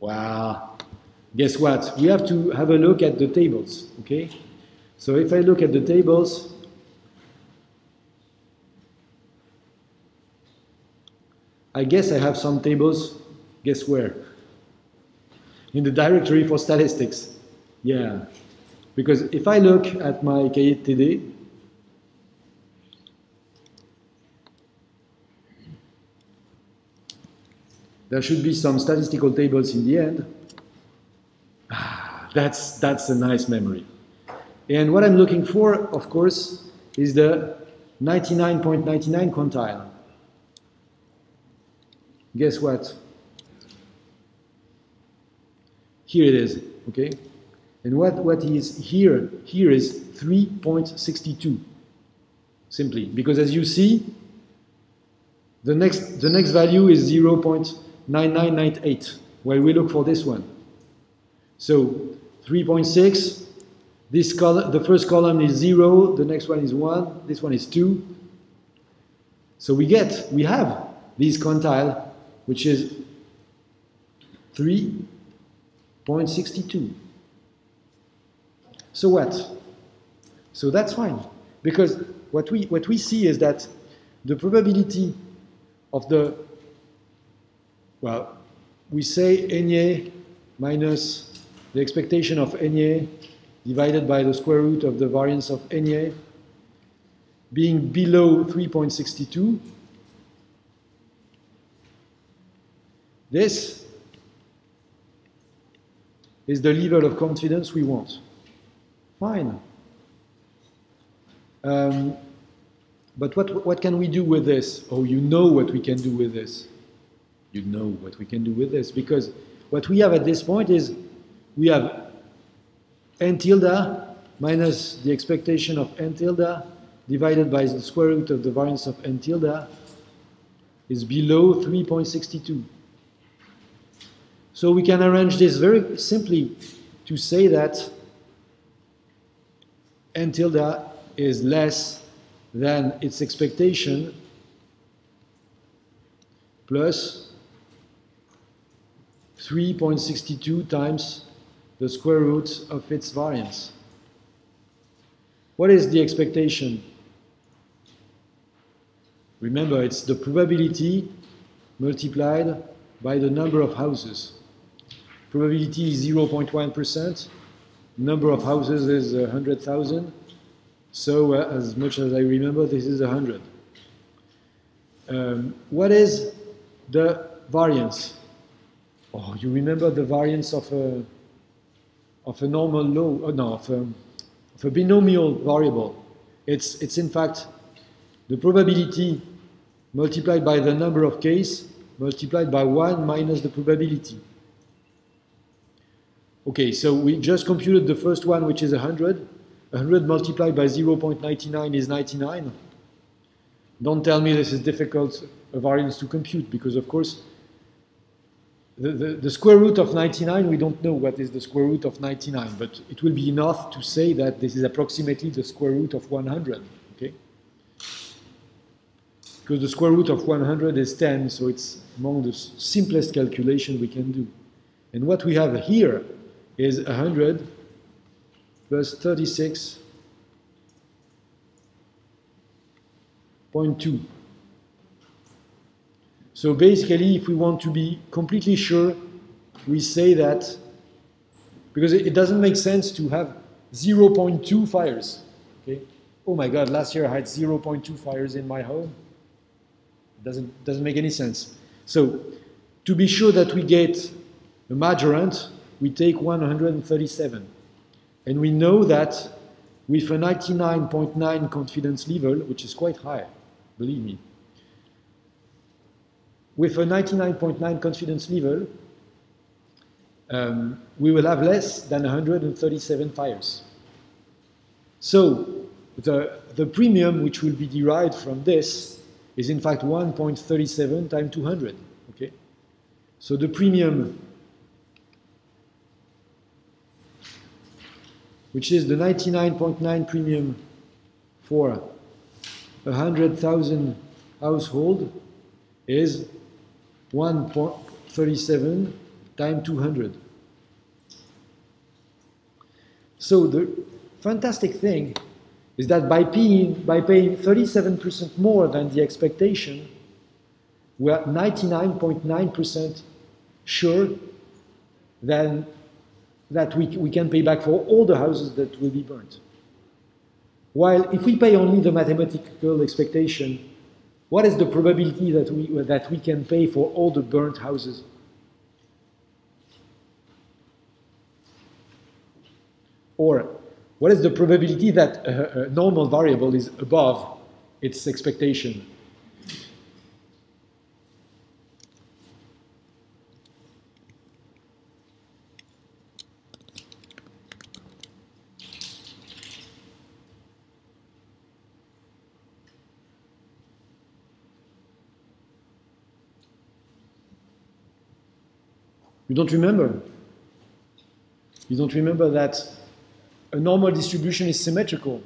Well, guess what? We have to have a look at the tables, okay? So if I look at the tables, I guess I have some tables, guess where? In the directory for statistics. Yeah. Because if I look at my cahier TD, there should be some statistical tables in the end. Ah, that's, that's a nice memory. And what I'm looking for, of course, is the 99.99 .99 quantile guess what? Here it is, okay? And what, what is here, here is 3.62, simply. Because as you see, the next, the next value is 0.9998, while we look for this one. So 3.6, this column, the first column is 0, the next one is 1, this one is 2. So we get, we have these quantile which is 3.62. So what? So that's fine. Because what we, what we see is that the probability of the, well, we say NA minus the expectation of NA divided by the square root of the variance of NA being below 3.62 This is the level of confidence we want. Fine. Um, but what, what can we do with this? Oh, you know what we can do with this. You know what we can do with this. Because what we have at this point is we have n tilde minus the expectation of n tilde divided by the square root of the variance of n tilde is below 3.62. So we can arrange this very simply to say that n tilde is less than its expectation plus 3.62 times the square root of its variance. What is the expectation? Remember, it's the probability multiplied by the number of houses. Probability is 0.1%. Number of houses is 100,000. So, uh, as much as I remember, this is 100. Um, what is the variance? Oh, you remember the variance of a, of a normal law, oh, no, of a, of a binomial variable. It's, it's in fact the probability multiplied by the number of cases multiplied by 1 minus the probability. Okay, so we just computed the first one, which is 100. 100 multiplied by 0.99 is 99. Don't tell me this is difficult a variance to compute, because of course, the, the, the, square root of 99, we don't know what is the square root of 99, but it will be enough to say that this is approximately the square root of 100, okay? Because the square root of 100 is 10, so it's among the simplest calculation we can do. And what we have here is 100 plus 36.2. So basically, if we want to be completely sure, we say that, because it, doesn't make sense to have 0.2 fires. Okay? Oh my God, last year I had 0.2 fires in my home. It doesn't, doesn't make any sense. So to be sure that we get a majorant, we take 137. And we know that with a 99.9 confidence level, which is quite high, believe me, with a 99.9 confidence level, um, we will have less than 137 fires. So the, the premium which will be derived from this is in fact 1.37 times 200. Okay, so the premium which is the 99.9 premium for a 100,000 household, is 1.37 times 200. So the fantastic thing is that by paying, by paying 37% more than the expectation, we're 99.9% sure then that we, we can pay back for all the houses that will be burnt. While if we pay only the mathematical expectation, what is the probability that we, that we can pay for all the burnt houses? Or what is the probability that a, a normal variable is above its expectation? Don't remember? You don't remember that a normal distribution is symmetrical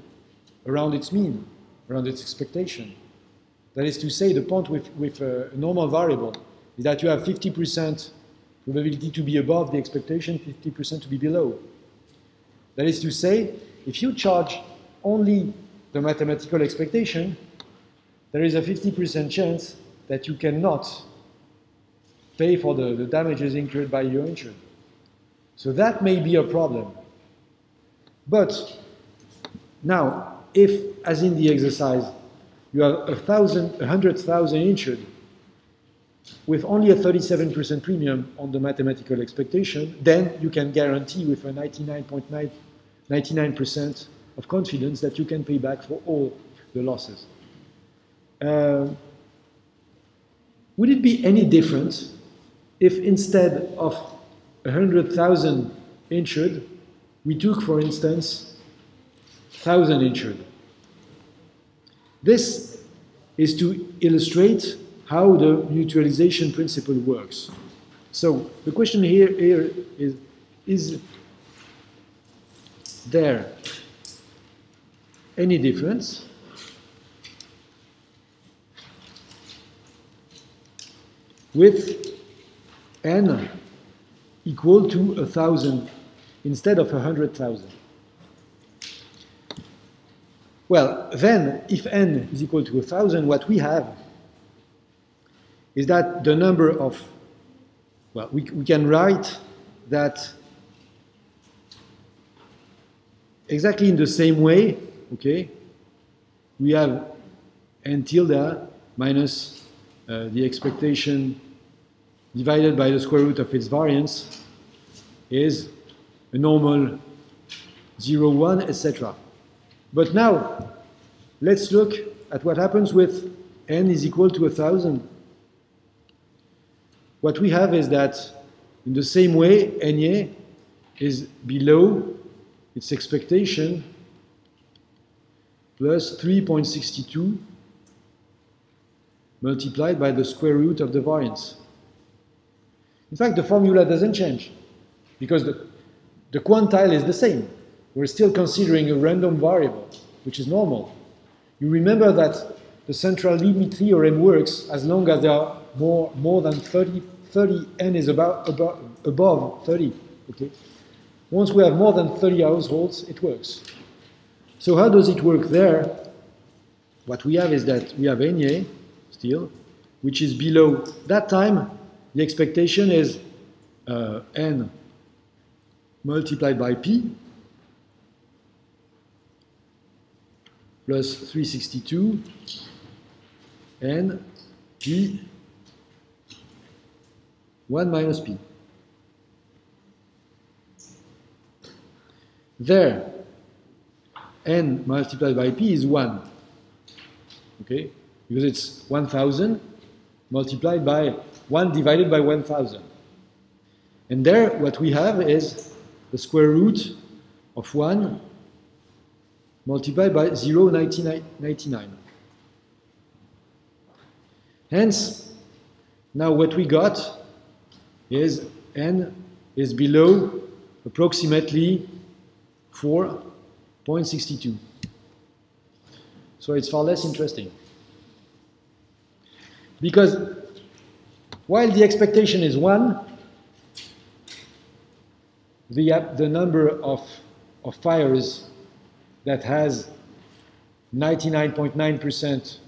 around its mean, around its expectation. That is to say, the point with, with a normal variable is that you have 50% probability to be above the expectation, 50% to be below. That is to say, if you charge only the mathematical expectation, there is a 50% chance that you cannot pay for the, the damages incurred by your insured. So that may be a problem. But now, if, as in the exercise, you have a thousand, a hundred thousand insured with only a 37% premium on the mathematical expectation, then you can guarantee with a 99.9, 99% of confidence that you can pay back for all the losses. Uh, would it be any different if instead of 100,000 insured, we took, for instance, 1,000 insured. This is to illustrate how the mutualization principle works. So the question here, here is, is there any difference with n equal to a thousand instead of a hundred thousand? Well, then, if n is equal to a thousand, what we have is that the number of, well, we, we can write that exactly in the same way, okay, we have n tilde minus uh, the expectation divided by the square root of its variance is a normal 0, 1, etc. But now, let's look at what happens with n is equal to 1,000. What we have is that in the same way, NA is below its expectation plus 3.62 multiplied by the square root of the variance. In fact, the formula doesn't change because the, the quantile is the same. We're still considering a random variable, which is normal. You remember that the central limit theorem works as long as there are more, more than 30, 30 n is about, about, above 30. Okay? Once we have more than 30 households, it works. So how does it work there? What we have is that we have NA still, which is below that time the expectation is uh, n multiplied by p plus 362 and p 1 minus p. There, n multiplied by p is 1. Okay? Because it's 1000 multiplied by 1 divided by 1000. And there, what we have is the square root of 1 multiplied by 0, 99. Hence, now what we got is n is below approximately 4.62. So it's far less interesting. Because while the expectation is 1, the, the number of, of fires that has 99.9%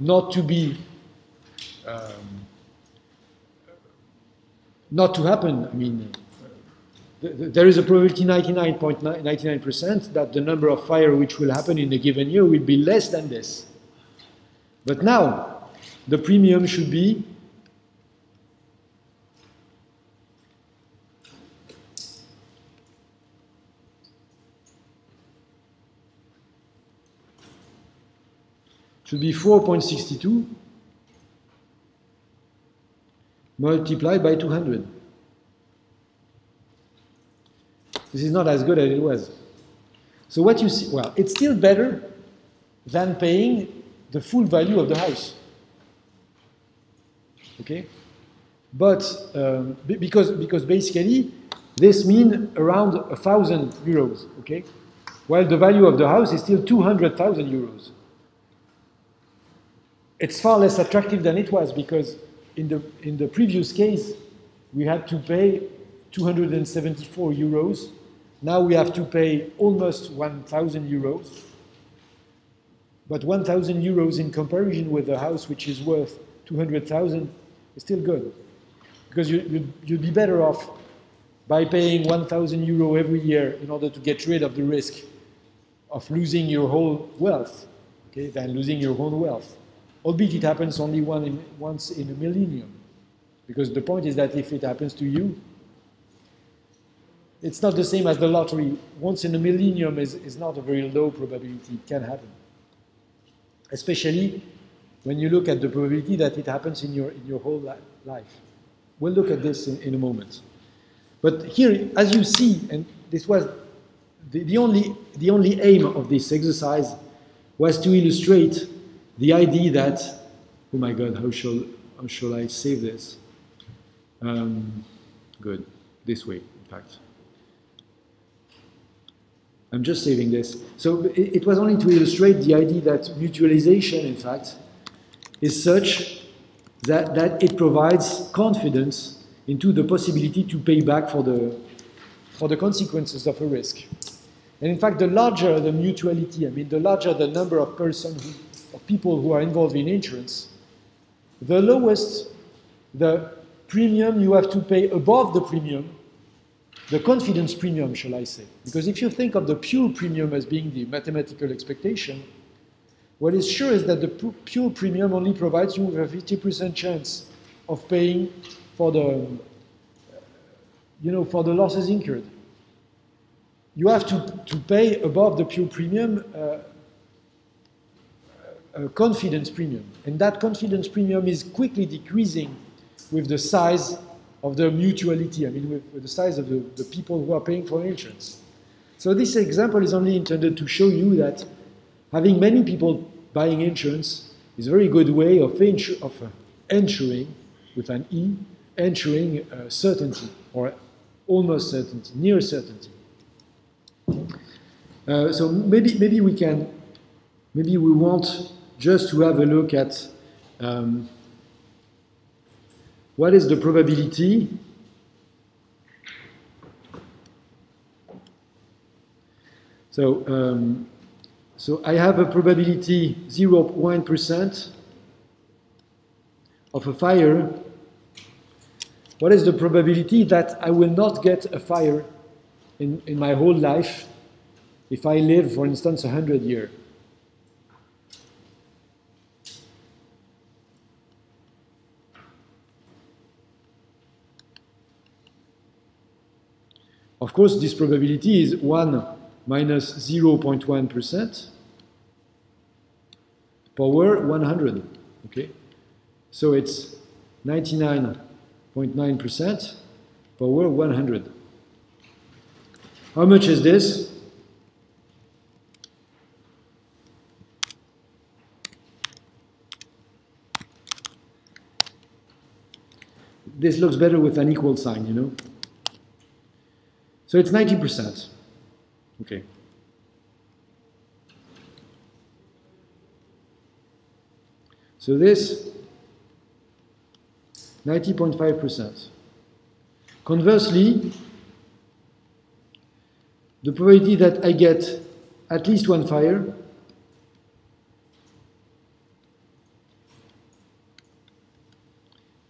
not to be um, not to happen. I mean, there is a probability 99.99% that the number of fire which will happen in a given year will be less than this. But now, the premium should be should be 4.62 multiplied by 200. This is not as good as it was. So what you see, well, it's still better than paying the full value of the house. Okay? But um, because, because basically this means around a thousand euros, okay? While the value of the house is still 200,000 euros it's far less attractive than it was because in the, in the previous case, we had to pay 274 euros. Now we have to pay almost 1,000 euros. But 1,000 euros in comparison with a house which is worth 200,000 is still good. Because you, you'd, you'd be better off by paying 1,000 euro every year in order to get rid of the risk of losing your whole wealth okay, than losing your own wealth albeit it happens only one in, once in a millennium. Because the point is that if it happens to you, it's not the same as the lottery. Once in a millennium is, is not a very low probability. It can happen. Especially when you look at the probability that it happens in your, in your whole li life. We'll look at this in, in a moment. But here, as you see, and this was the, the, only, the only aim of this exercise was to illustrate the idea that, oh my God, how shall, how shall I save this? Um, good, this way, in fact. I'm just saving this. So it, it was only to illustrate the idea that mutualization, in fact, is such that, that it provides confidence into the possibility to pay back for the, for the consequences of a risk. And in fact, the larger the mutuality, I mean, the larger the number of persons, of people who are involved in insurance, the lowest the premium you have to pay above the premium the confidence premium, shall I say. Because if you think of the pure premium as being the mathematical expectation, what is sure is that the pure premium only provides you with a 50% chance of paying for the, you know, for the losses incurred. You have to, to pay above the pure premium uh, confidence premium. And that confidence premium is quickly decreasing with the size of the mutuality, I mean, with, with the size of the, the people who are paying for insurance. So this example is only intended to show you that having many people buying insurance is a very good way of, insur of uh, ensuring, with an E, ensuring uh, certainty, or almost certainty, near certainty. Uh, so maybe, maybe we can, maybe we want just to have a look at um, what is the probability So, um, so I have a probability 0.1% of a fire. What is the probability that I will not get a fire in, in my whole life if I live, for instance, 100 years? Of course, this probability is 1 minus 0.1 power 100. Okay, so it's 99.9% power 100. How much is this? This looks better with an equal sign, you know. So it's 90%. Okay. So this 90.5%. Conversely, the probability that I get at least one fire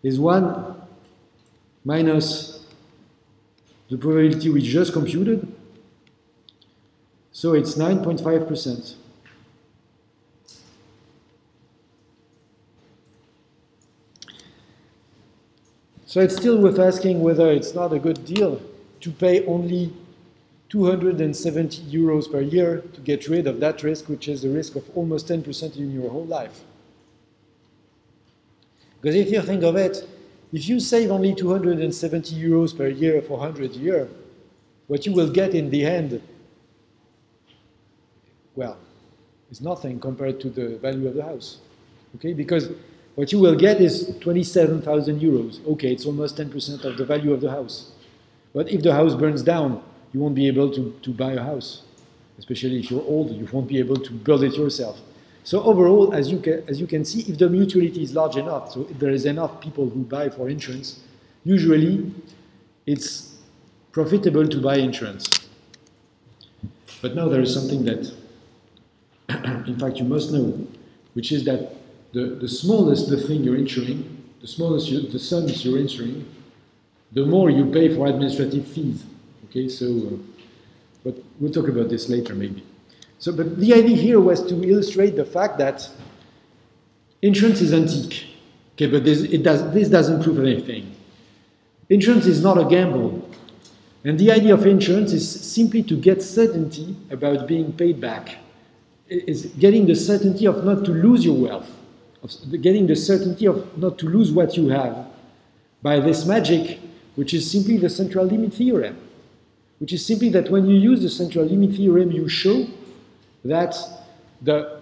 is 1 minus the probability we just computed. So it's 9.5%. So it's still worth asking whether it's not a good deal to pay only 270 euros per year to get rid of that risk, which is the risk of almost 10% in your whole life. Because if you think of it, if you save only 270 euros per year for 100 years, what you will get in the end, well, is nothing compared to the value of the house. Okay, because what you will get is 27,000 euros. Okay, it's almost 10% of the value of the house. But if the house burns down, you won't be able to, to buy a house. Especially if you're old, you won't be able to build it yourself. So overall, as you, can, as you can see, if the mutuality is large enough, so if there is enough people who buy for insurance, usually it's profitable to buy insurance. But now there is something that, in fact, you must know, which is that the, the smallest the thing you're insuring, the smallest you, the sums you're insuring, the more you pay for administrative fees. Okay, so, uh, but we'll talk about this later maybe. So, but the idea here was to illustrate the fact that insurance is antique. Okay, but this, it does, this doesn't prove anything. Insurance is not a gamble. And the idea of insurance is simply to get certainty about being paid back. It's getting the certainty of not to lose your wealth, of getting the certainty of not to lose what you have by this magic, which is simply the central limit theorem, which is simply that when you use the central limit theorem, you show that the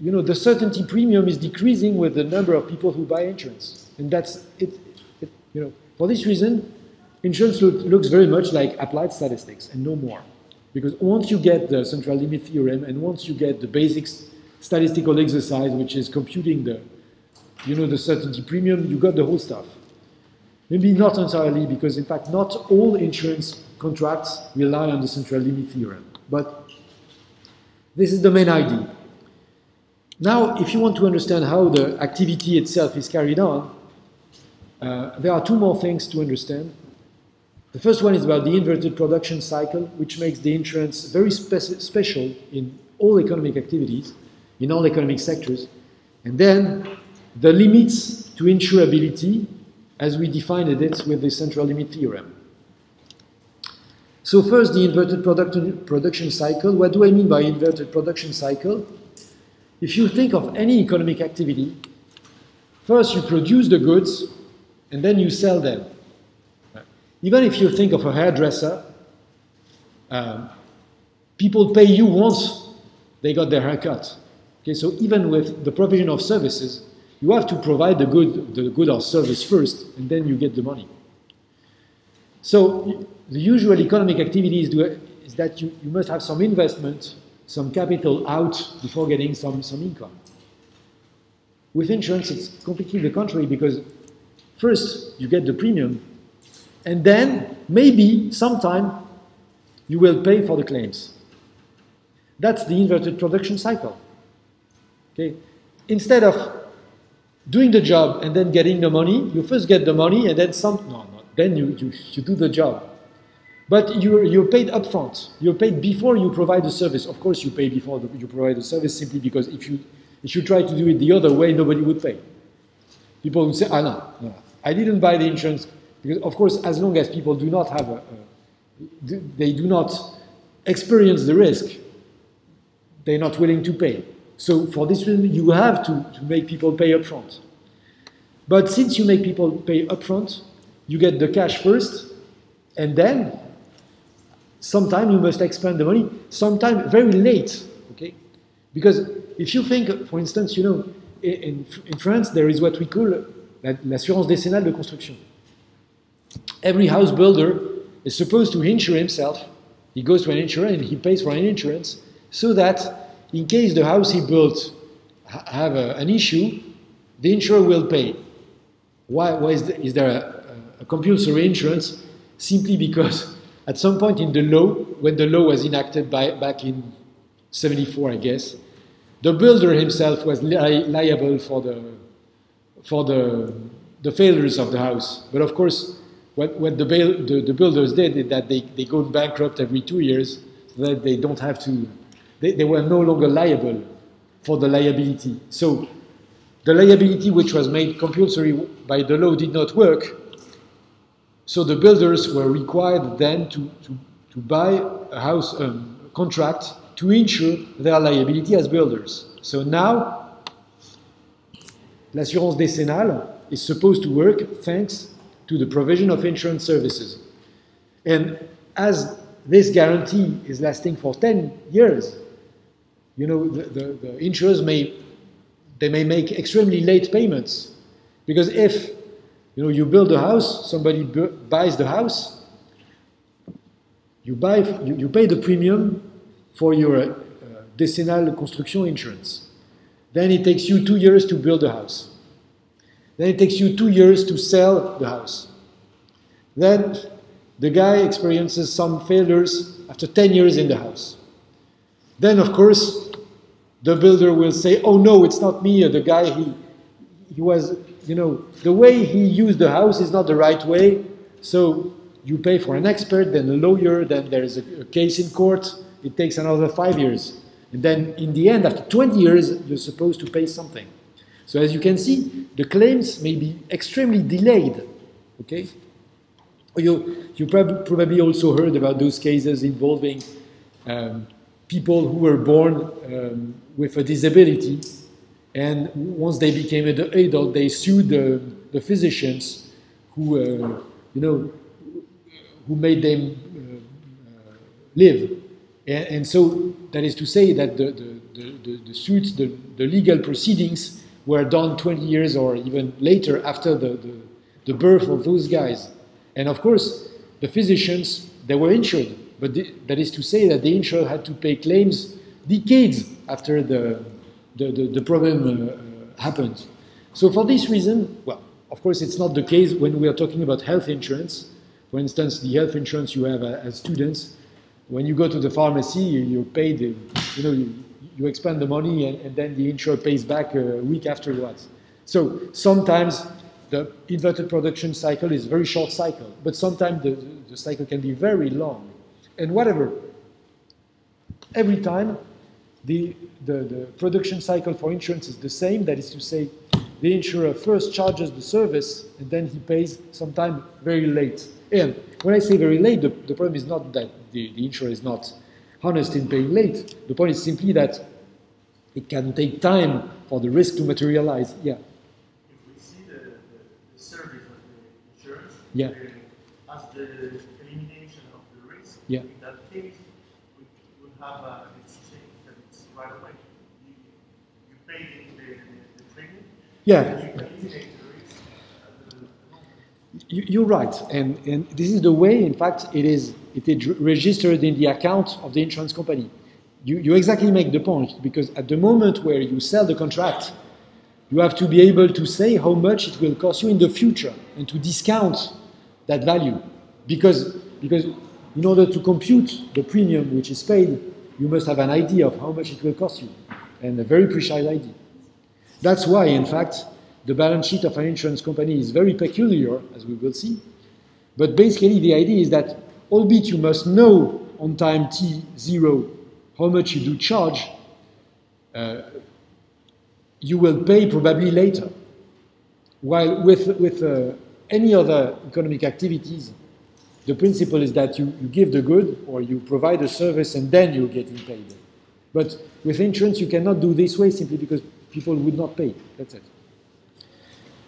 you know, the certainty premium is decreasing with the number of people who buy insurance. And that's it, it you know, for this reason, insurance look, looks very much like applied statistics and no more. Because once you get the central limit theorem and once you get the basic statistical exercise, which is computing the, you know, the certainty premium, you got the whole stuff. Maybe not entirely, because in fact, not all insurance contracts rely on the central limit theorem. But this is the main idea. Now, if you want to understand how the activity itself is carried on, uh, there are two more things to understand. The first one is about the inverted production cycle, which makes the insurance very spe special in all economic activities, in all economic sectors. And then the limits to insurability, as we defined it with the central limit theorem. So first, the inverted product production cycle. What do I mean by inverted production cycle? If you think of any economic activity, first you produce the goods and then you sell them. Even if you think of a hairdresser, um, people pay you once they got their hair cut. Okay, so even with the provision of services, you have to provide the good, the good or service first, and then you get the money. So the usual economic activity is, that you, you must have some investment, some capital out before getting some, some income. With insurance, it's completely the contrary because first you get the premium, and then maybe sometime you will pay for the claims. That's the inverted production cycle. Okay? Instead of doing the job and then getting the money, you first get the money and then some, no, no, then you, you, you do the job. But you're, you're paid upfront. You're paid before you provide the service. Of course, you pay before you provide the service simply because if you, if you try to do it the other way, nobody would pay. People would say, ah, no, no, I didn't buy the insurance. Because, of course, as long as people do not have a, a they do not experience the risk, they're not willing to pay. So for this reason, you have to, to make people pay upfront. But since you make people pay upfront, you get the cash first, and then Sometime you must expend the money, sometime very late, okay? Because if you think, for instance, you know, in, in France, there is what we call l'assurance décennale de construction. Every house builder is supposed to insure himself. He goes to an insurer and he pays for an insurance so that in case the house he built ha have a, an issue, the insurer will pay. Why, why is there a, compulsory insurance? Simply because at some point in the law, when the law was enacted by, back in 74, I guess, the builder himself was li liable for the, for the, the failures of the house. But of course, what, what the, the, the, builders did is that they, they go bankrupt every two years so that they don't have to, they, they were no longer liable for the liability. So the liability which was made compulsory by the law did not work, so the builders were required then to, to, to buy a house um, contract to insure their liability as builders. So now, l'assurance décennale is supposed to work thanks to the provision of insurance services. And as this guarantee is lasting for 10 years, you know, the, the, the insurers may, they may make extremely late payments. Because if you know, you build a house, somebody buys the house, you, buy, you, you pay the premium for your uh, decennial construction insurance. Then it takes you two years to build a house. Then it takes you two years to sell the house. Then the guy experiences some failures after 10 years in the house. Then, of course, the builder will say, oh no, it's not me, the guy, he, he was you know, the way he used the house is not the right way. So you pay for an expert, then a lawyer, then there is a, a case in court. It takes another five years. And then in the end, after 20 years, you're supposed to pay something. So as you can see, the claims may be extremely delayed. Okay? You, you prob probably also heard about those cases involving um, people who were born um, with a disability and once they became an adult, they sued the, the physicians who, uh, you know, who made them uh, live. And, and so that is to say that the, the, the, the, the suits, the, the legal proceedings were done 20 years or even later after the, the, the birth of those guys. And of course, the physicians, they were insured. But the, that is to say that the insurer had to pay claims decades after the, the, the, the problem uh, happened. So for this reason, well, of course, it's not the case when we are talking about health insurance. For instance, the health insurance you have as students, when you go to the pharmacy, you pay the, you know, you, you expend the money and, and, then the insurer pays back a week afterwards. So sometimes the inverted production cycle is a very short cycle, but sometimes the, the cycle can be very long. And whatever, every time the, the, the production cycle for insurance is the same, that is to say, the insurer first charges the service and then he pays sometime very late. And when I say very late, the, the problem is not that the, the insurer is not honest in paying late. The point is simply that it can take time for the risk to materialize. Yeah. If we see the, the, the service of the insurance yeah. Uh, as the elimination of the risk, yeah. in that case, we would have a that it's right. You, you pay the, the, the premium, yeah. you eliminate the risk. You, are right, and, and this is the way, in fact, it is, it is registered in the account of the insurance company. You, you exactly make the point, because at the moment where you sell the contract, you have to be able to say how much it will cost you in the future and to discount that value. Because, because in order to compute the premium which is paid, you must have an idea of how much it will cost you, and a very precise idea. That's why, in fact, the balance sheet of an insurance company is very peculiar, as we will see. But basically, the idea is that, albeit you must know on time t0 how much you do charge, uh, you will pay probably later. While with, with uh, any other economic activities, the principle is that you, you give the good or you provide a service and then you're getting paid. But with insurance, you cannot do this way simply because people would not pay. That's it.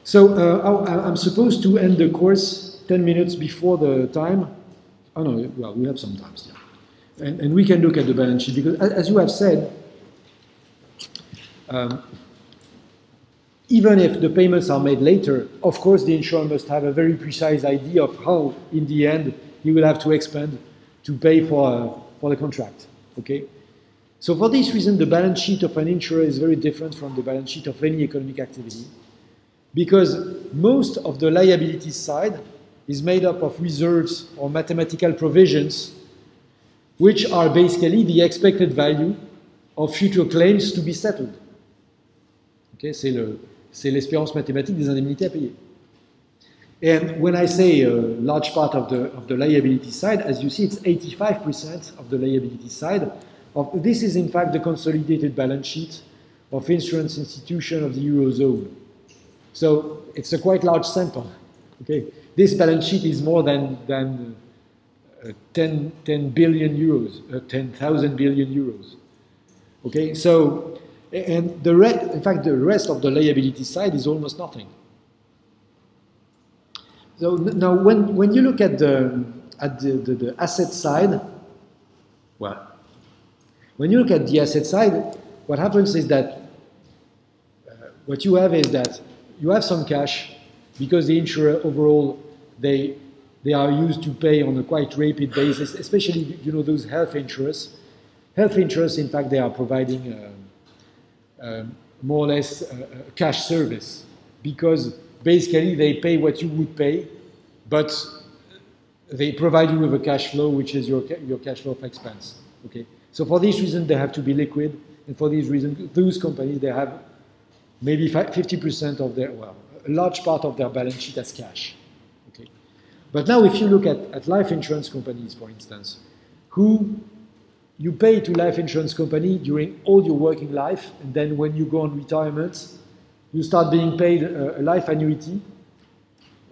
So uh, I'm supposed to end the course 10 minutes before the time. Oh no, well, we have some time still. And, and we can look at the balance sheet because, as you have said, um, even if the payments are made later, of course the insurer must have a very precise idea of how, in the end, he will have to expend to pay for, uh, for the contract. Okay? So for this reason, the balance sheet of an insurer is very different from the balance sheet of any economic activity because most of the liability side is made up of reserves or mathematical provisions, which are basically the expected value of future claims to be settled. Okay, c'est l'espérance mathématique des indemnités à payer. And when I say a large part of the, of the liability side, as you see, it's 85% of the liability side. Of, this is in fact the consolidated balance sheet of insurance institution of the Eurozone. So it's a quite large sample. Okay, this balance sheet is more than than uh, 10, 10 billion euros, uh, 10,000 billion euros. Okay, so and the re- in fact the rest of the liability side is almost nothing. So now when when you look at the at the, the, the asset side, well, when you look at the asset side, what happens is that uh, what you have is that you have some cash because the insurer overall they they are used to pay on a quite rapid basis, especially you know those health insurers. Health insurers, in fact, they are providing uh, uh, more or less a, a cash service because basically they pay what you would pay, but they provide you with a cash flow, which is your your cash flow of expense. Okay, so for this reason they have to be liquid, and for this reason those companies they have maybe 50% of their, well, a large part of their balance sheet as cash. Okay. But now if you look at, at life insurance companies, for instance, who you pay to life insurance company during all your working life, and then when you go on retirement, you start being paid a, life annuity.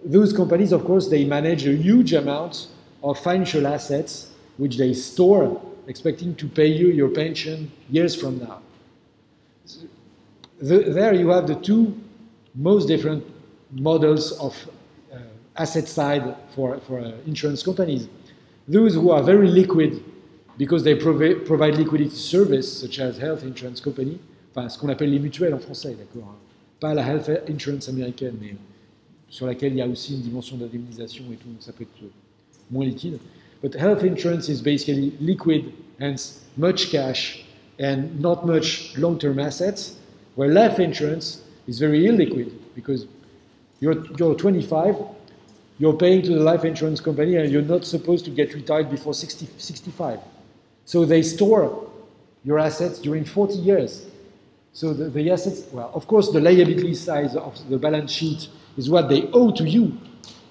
Those companies, of course, they manage a huge amount of financial assets which they store, expecting to pay you your pension years from now the, there you have the two most different models of uh, asset side for, for uh, insurance companies. Those who are very liquid because they provi- provide liquidity service, such as health insurance company, enfin ce qu'on appelle les mutuelles en français, d'accord. Pas la health insurance américaine, mais sur laquelle il y a aussi une dimension d'indemnisation et tout, donc ça peut être euh, moins liquide. But health insurance is basically liquid, hence much cash and not much long-term assets, where life insurance is very illiquid because you're, you're 25, you're paying to the life insurance company and you're not supposed to get retired before 60, 65. So they store your assets during 40 years. So the, the assets, well, of course, the liability side of the balance sheet is what they owe to you,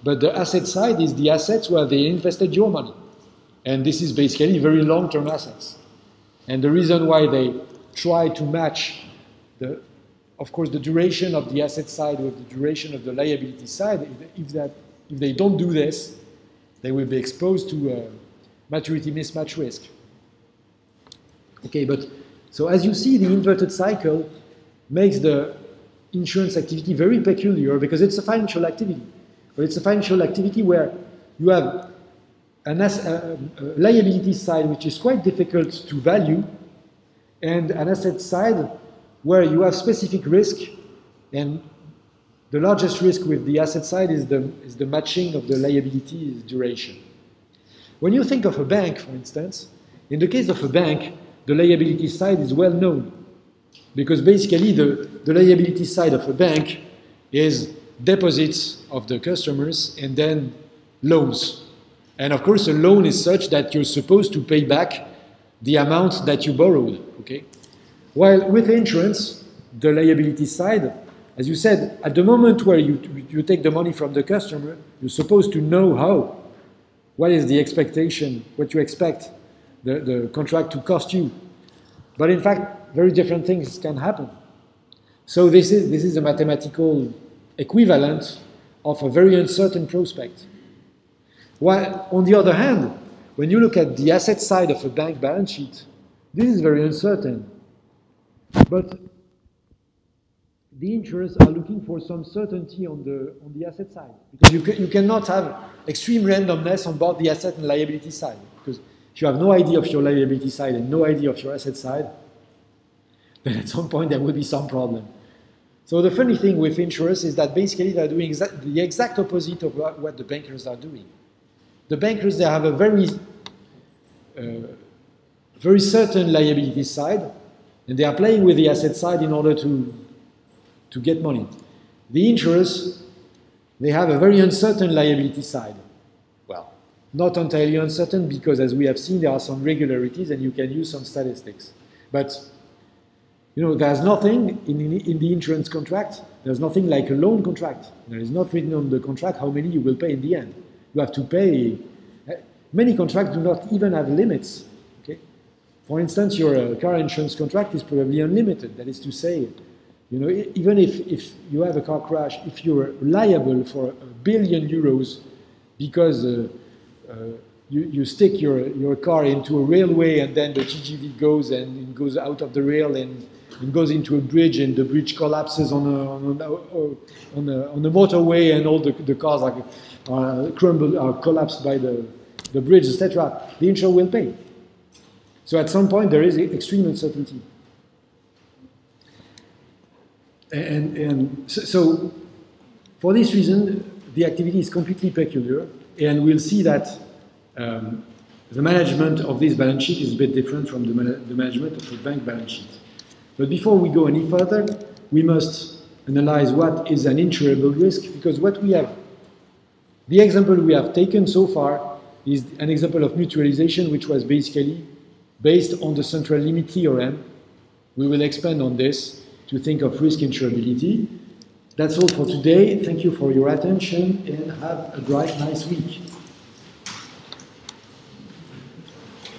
but the asset side is the assets where they invested your money. And this is basically very long term assets. And the reason why they try to match the, of course, the duration of the asset side with the duration of the liability side, if, that, if they don't do this, they will be exposed to uh, maturity mismatch risk. Okay, but so as you see, the inverted cycle makes the insurance activity very peculiar because it's a financial activity. But it's a financial activity where you have an a, a liability side which is quite difficult to value and an asset side where you have specific risk and the largest risk with the asset side is the, is the matching of the liability duration. When you think of a bank, for instance, in the case of a bank, the liability side is well known because basically the, the liability side of a bank is deposits of the customers and then loans. And of course, a loan is such that you're supposed to pay back the amount that you borrowed. Okay? While with insurance, the liability side, as you said, at the moment where you, you take the money from the customer, you're supposed to know how. What is the expectation, what you expect the, the contract to cost you. But in fact, very different things can happen. So this is, this is a mathematical equivalent of a very uncertain prospect. While on the other hand, when you look at the asset side of a bank balance sheet, this is very uncertain. But the insurers are looking for some certainty on the, on the asset side. Because you, can, you cannot have extreme randomness on both the asset and liability side. Because if you have no idea of your liability side and no idea of your asset side, then at some point there will be some problem. So the funny thing with insurers is that basically they're doing the exact opposite of what the bankers are doing. The bankers, they have a very, uh, very certain liability side, and they are playing with the asset side in order to, to get money. The insurers, they have a very uncertain liability side. Not entirely uncertain because, as we have seen, there are some regularities and you can use some statistics. But you know, there's nothing in, in, in, the insurance contract, there's nothing like a loan contract. There is not written on the contract how many you will pay in the end. You have to pay. Eh, many contracts do not even have limits. Okay? For instance, your uh, car insurance contract is probably unlimited. That is to say, you know, even if, if you have a car crash, if you're liable for a billion euros because uh, Uh, you, you stick your, your car into a railway and then the TGV goes and it goes out of the rail and it goes into a bridge and the bridge collapses on a, on a, on a, on a motorway and all the, the cars are, are crumbled, are collapsed by the, the bridge, etc. The insurer will pay. So at some point there is extreme uncertainty. And, and so for this reason, the activity is completely peculiar, and we'll see that um, the management of this balance sheet is a bit different from the, the management of a bank balance sheet. But before we go any further, we must analyze what is an insurable risk, because what we have, the example we have taken so far is an example of mutualization, which was basically based on the central limit theorem. We will expand on this to think of risk insurability. That's all for today. Thank you for your attention and have a bright, nice week.